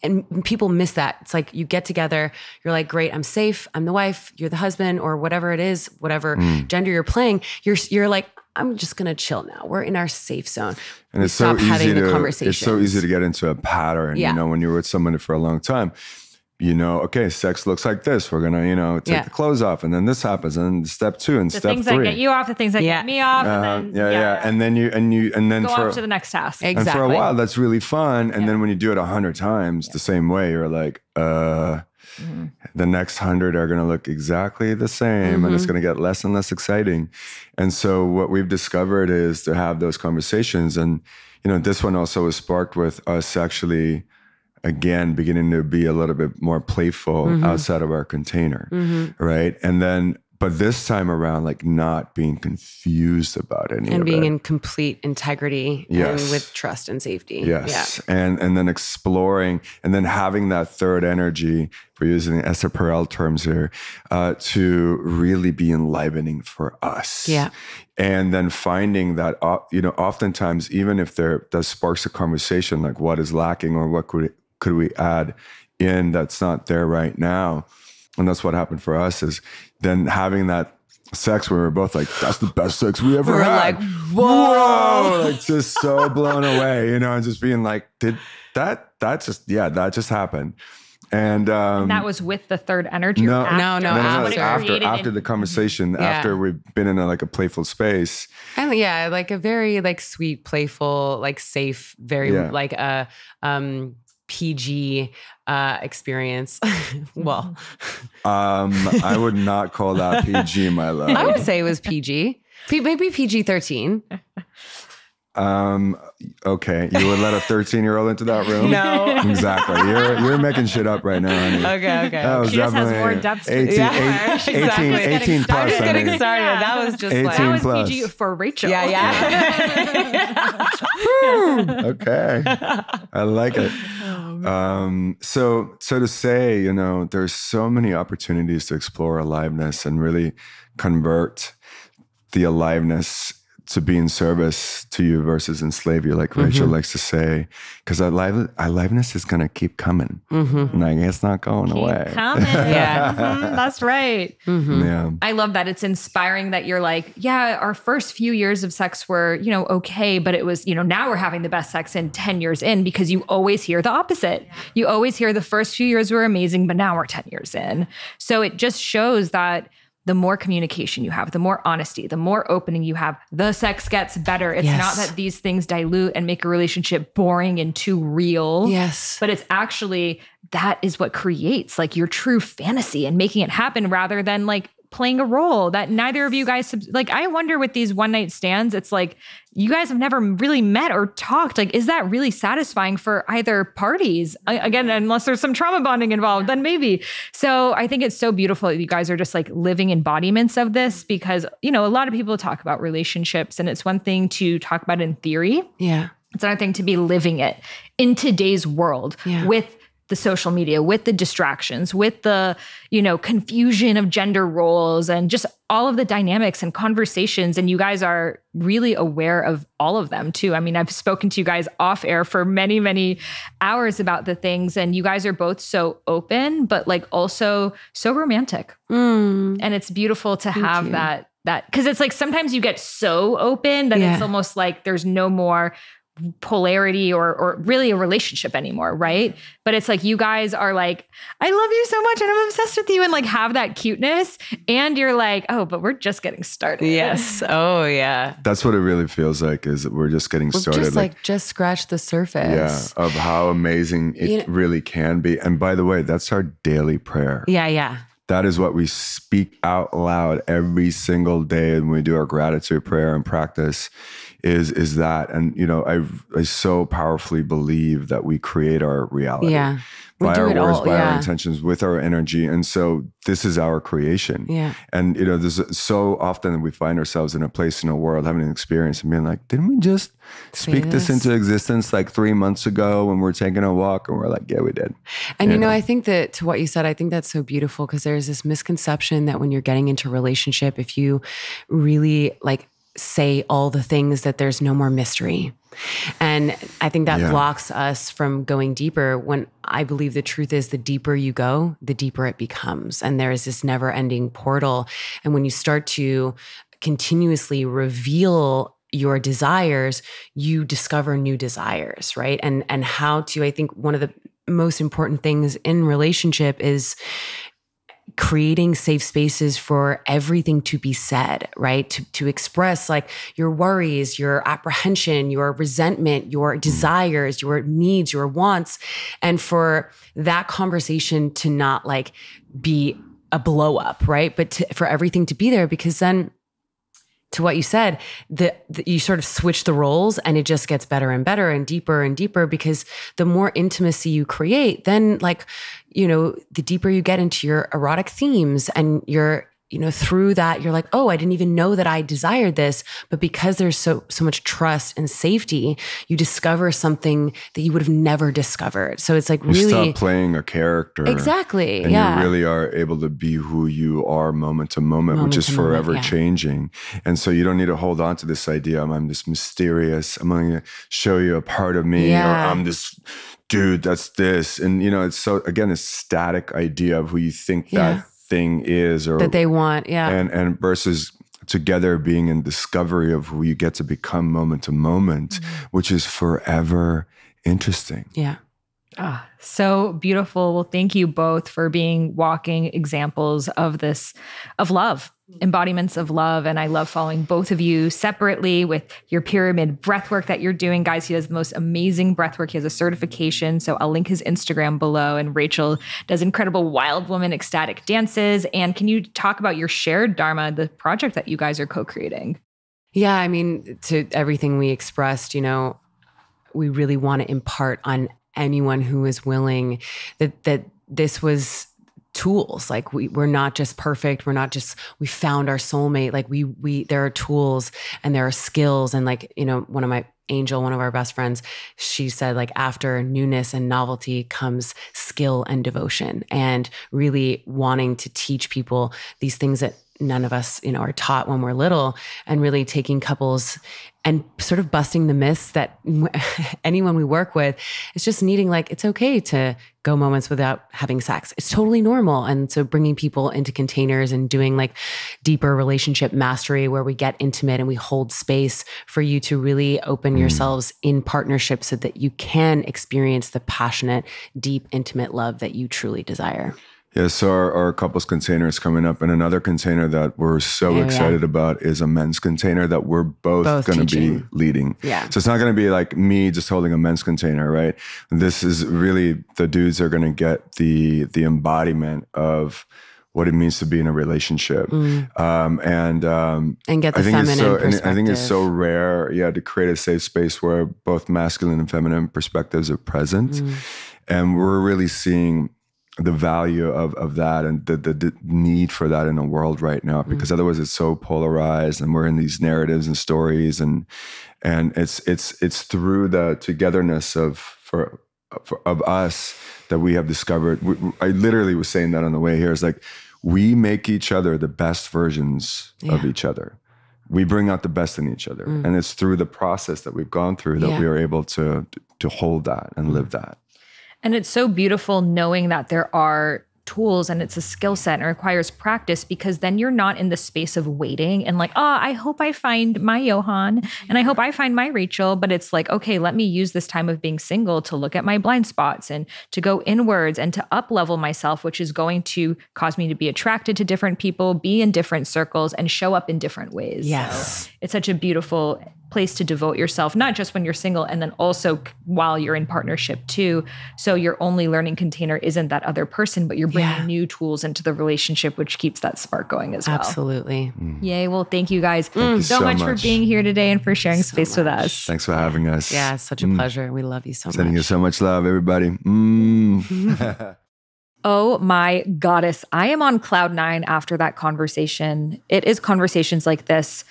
and people miss that. It's like you get together, you're like, great, I'm safe, I'm the wife, you're the husband, or whatever it is, whatever
Mm.
gender you're playing. You're you're like, I'm just gonna chill now. We're in our safe zone.
and
We
it's so easy
the
to it's so easy to get into a pattern
Yeah.
you know when you're with someone for a long time you know okay sex looks like this we're gonna you know take
Yeah.
the clothes off and then this happens and then step two and step.
The
step
things
three
that get you off, the things that
Yeah.
get me off,
Uh-huh.
and then
yeah, yeah and then you and you and then
go
for
on to the next task.
Exactly.
And for a while, that's really fun. And
Yeah.
then when you do it a hundred times the same way, you're like, uh,
Mhm.
the next hundred are going to look exactly the same and it's
Mhm.
going to get less and less exciting. And so what we've discovered is to have those conversations. And, you know, this one also was sparked with us actually, again, beginning to be a little bit more playful
Mhm.
outside of our container.
Mhm.
Right. And then, but this time around, like not being confused about any
And being
it.
in complete integrity
Yes.
and with trust and safety.
Yes. And and then exploring and then having that third energy, we're using Esther Perel terms here, uh, to really be enlivening for us.
Yeah.
And then finding that, uh, you know, oftentimes, even if there that sparks a conversation, like what is lacking or what could could we add in that's not there right now, and that's what happened for us is then having that sex where we were both like, that's the best sex we ever
We're
had.
like, whoa.
like just so blown away, you know, and just being like, did that, that just, yeah, that just happened. And um,
that was with the third energy.
no,
after?
no, no,
no, no,
after.
What it
after after the conversation,
Yeah.
after we've been in a, like a playful space.
And yeah, like a very like sweet, playful, like safe, very
Yeah.
like a um PG uh experience. *laughs* well,
Um, I would not call that PG, my love. *laughs*
I would say it was PG. P- maybe PG 13. *laughs*
Um, okay, you would let a 13 year old into that room?
No. *laughs*
exactly. You're you're making shit up right now, honey.
Okay, okay.
That was
She just has
definitely
more depth
18,
Yeah,
18,
exactly.
18,
Just
18 plus.
Just getting started.
Yeah.
That was just
18
like
that was
plus.
PG for Rachel.
Yeah, yeah. *laughs*
Okay, I like it. Um, so so to say, you know, there's so many opportunities to explore aliveness and really convert the aliveness to be in service to you versus enslave you, like Rachel likes to say, because alive, aliveness is going to keep coming.
Mm-hmm.
Like it's not going
Keep
away.
coming. *laughs*
Yeah.
Mhm, that's right.
Mhm.
Yeah.
I love that. It's inspiring that you're like, yeah, our first few years of sex were, you know, okay, but it was, you know, now we're having the best sex in 10 years in because you always hear the opposite. You always hear the first few years were amazing, but now we're 10 years in. So it just shows that the more communication you have, the more honesty, the more opening you have, the sex gets better. It's
Yes.
not that these things dilute and make a relationship boring and too real
Yes.
but it's actually that is what creates like your true fantasy and making it happen rather than like playing a role that neither of you guys like i wonder with these one night stands it's like you guys have never really met or talked like is that really satisfying for either parties I- again unless there's some trauma bonding involved then maybe so i think it's so beautiful that you guys are just like living embodiments of this because you know a lot of people talk about relationships and it's one thing to talk about in theory
Yeah.
it's another thing to be living it in today's world
Yeah.
with the social media, with the distractions, with the, you know, confusion of gender roles and just all of the dynamics and conversations. And you guys are really aware of all of them too. I mean, I've spoken to you guys off air for many, many hours about the things, and you guys are both so open, but like also so romantic
Mm.
and it's beautiful to
Thank
have
you.
that that because it's like sometimes you get so open that it's almost like there's no more polarity or or really a relationship anymore right but it's like you guys are like i love you so much and i'm obsessed with you and like have that cuteness and you're like oh but we're just getting started
Yes. Oh, yeah.
That's what it really feels like. Is that we're just getting
We've
started.
just like, just scratch the surface.
yeah, of how amazing it
You know-
really can be. And by the way, that's our daily prayer.
Yeah. Yeah.
That is what we speak out loud every single day when we do our gratitude prayer and practice. Is is that and you know I I so powerfully believe that we create our reality
Yeah.
By our words,
all.
by our intentions, with our energy, and so this is our creation.
Yeah.
And you know, there's so often we find ourselves in a place in a world having an experience and being like, didn't we just
Say
speak this
this.
into existence like three months ago when we we're taking a walk? And we're like, yeah, we did.
And you know,
Yeah.
I think that to what you said, I think that's so beautiful because there's this misconception that when you're getting into relationship, if you really like say all the things that there's no more mystery. And I think that
Yeah.
blocks us from going deeper when I believe the truth is the deeper you go, the deeper it becomes. And there is this never ending portal. And when you start to continuously reveal your desires, you discover new desires, right? And and how to I think one of the most important things in relationship is creating safe spaces for everything to be said, right? To to express like your worries, your apprehension, your resentment, your mm. desires, your needs, your wants and for that conversation to not like be a blow up, right? But to, for everything to be there because then to what you said, that you sort of switch the roles and it just gets better and better and deeper and deeper because the more intimacy you create, then like, you know, the deeper you get into your erotic themes and your you know through that you're like oh i didn't even know that i desired this but because there's so so much trust and safety you discover something that you would have never discovered so it's like
You
really
stop playing a character.
exactly
And
yeah
you really are able to be who you are moment to moment,
Moment
which is
to moment,
forever
yeah.
changing. And so you don't need to hold on to this idea I'm, I'm this mysterious, I'm going to show you a part of me,
Yeah.
or I'm this dude that's this. And, you know, it's so, again, a static idea of who you think
Yeah.
That thing is or
that they want yeah
and and versus together being in discovery of who you get to become moment to moment
Mm-hmm.
which is forever interesting
yeah
Oh, so beautiful. Well, thank you both for being walking examples of this, of love, Mm-hmm. embodiments of love. And I love following both of you separately with your pyramid breath work that you're doing. Guys, he does the most amazing breath work. He has a certification. So I'll link his Instagram below. And Rachel does incredible wild woman ecstatic dances. And can you talk about your shared Dharma, the project that you guys are co creating?
Yeah, I mean, to everything we expressed, you know, we really want to impart on anyone who is willing that that this was tools. Like we we're not just perfect. We're not just we found our soulmate. Like we we there are tools and there are skills. And like you know one of my angel one of our best friends she said like after newness and novelty comes skill and devotion. And really wanting to teach people these things that none of us you know are taught when we're little and really taking couples and sort of busting the myths that *laughs* anyone we work with is just needing like it's okay to go moments without having sex. It's totally normal. And so bringing people into containers and doing like deeper relationship mastery where we get intimate and we hold space for you to really open mm. yourselves in partnership so that you can experience the passionate deep intimate love that you truly desire
yeah, so our, our couples container is coming up, and another container that we're so oh, excited yeah. about is a men's container that we're both, both going to be leading.
Yeah.
So it's not going to be like me just holding a men's container, right? This is really the dudes are going to get the the embodiment of what it means to be in a relationship, mm. um, and um,
and get the I think feminine
so,
perspective.
I think it's so rare, yeah, to create a safe space where both masculine and feminine perspectives are present, mm. and we're really seeing the value of of that and the, the, the need for that in the world right now because mm-hmm. otherwise it's so polarized and we're in these narratives and stories and and it's it's it's through the togetherness of for, for of us that we have discovered we, I literally was saying that on the way here is like we make each other the best versions yeah. of each other we bring out the best in each other mm. and it's through the process that we've gone through that yeah. we are able to to hold that and live that
and it's so beautiful knowing that there are tools and it's a skill set and requires practice because then you're not in the space of waiting and like, oh, I hope I find my Johann and I hope I find my Rachel. But it's like, okay, let me use this time of being single to look at my blind spots and to go inwards and to up level myself, which is going to cause me to be attracted to different people, be in different circles, and show up in different ways.
Yes.
So it's such a beautiful place to devote yourself, not just when you're single, and then also while you're in partnership too. So your only learning container isn't that other person, but you're bringing yeah. new tools into the relationship, which keeps that spark going as well.
Absolutely.
Mm. Yay. Well, thank you guys thank you so, so much, much, for being here today and for sharing so space much. with us.
Thanks for having us.
Yeah, it's such a mm. pleasure. We love you so
Sending
much.
Sending you so much love, everybody. Mm. *laughs*
Oh my goddess. I am on cloud nine after that conversation. It is conversations like this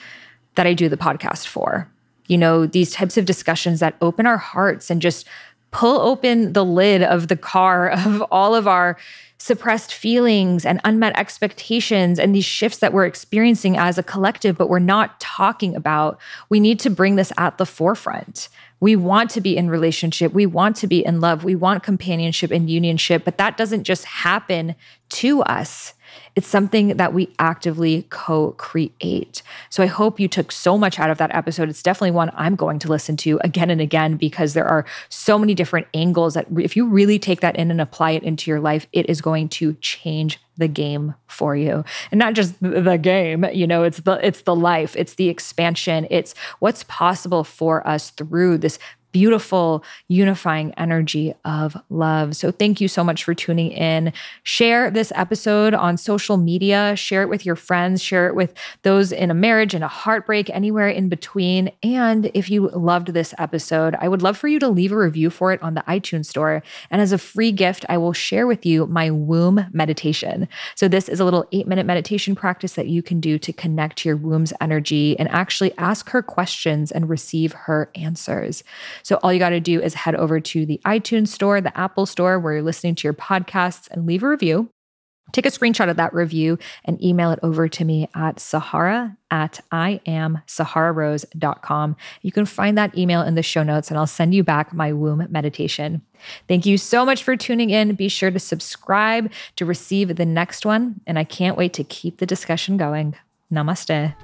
that I do the podcast for. You know, these types of discussions that open our hearts and just pull open the lid of the car *laughs* of all of our suppressed feelings and unmet expectations and these shifts that we're experiencing as a collective, but we're not talking about. We need to bring this at the forefront. We want to be in relationship. We want to be in love. We want companionship and unionship, but that doesn't just happen to us. It's something that we actively co create. So I hope you took so much out of that episode. It's definitely one I'm going to listen to again and again because there are so many different angles that if you really take that in and apply it into your life, it is going to change the game for you and not just the game you know it's the it's the life it's the expansion it's what's possible for us through this beautiful unifying energy of love. So thank you so much for tuning in. Share this episode on social media, share it with your friends, share it with those in a marriage and a heartbreak, anywhere in between. And if you loved this episode, I would love for you to leave a review for it on the iTunes store. And as a free gift, I will share with you my womb meditation. So this is a little 8-minute meditation practice that you can do to connect to your womb's energy and actually ask her questions and receive her answers. So all you got to do is head over to the iTunes store, the Apple store, where you're listening to your podcasts and leave a review. Take a screenshot of that review and email it over to me at Sahara at iamsahararose.com. You can find that email in the show notes and I'll send you back my womb meditation. Thank you so much for tuning in. Be sure to subscribe to receive the next one. And I can't wait to keep the discussion going. Namaste.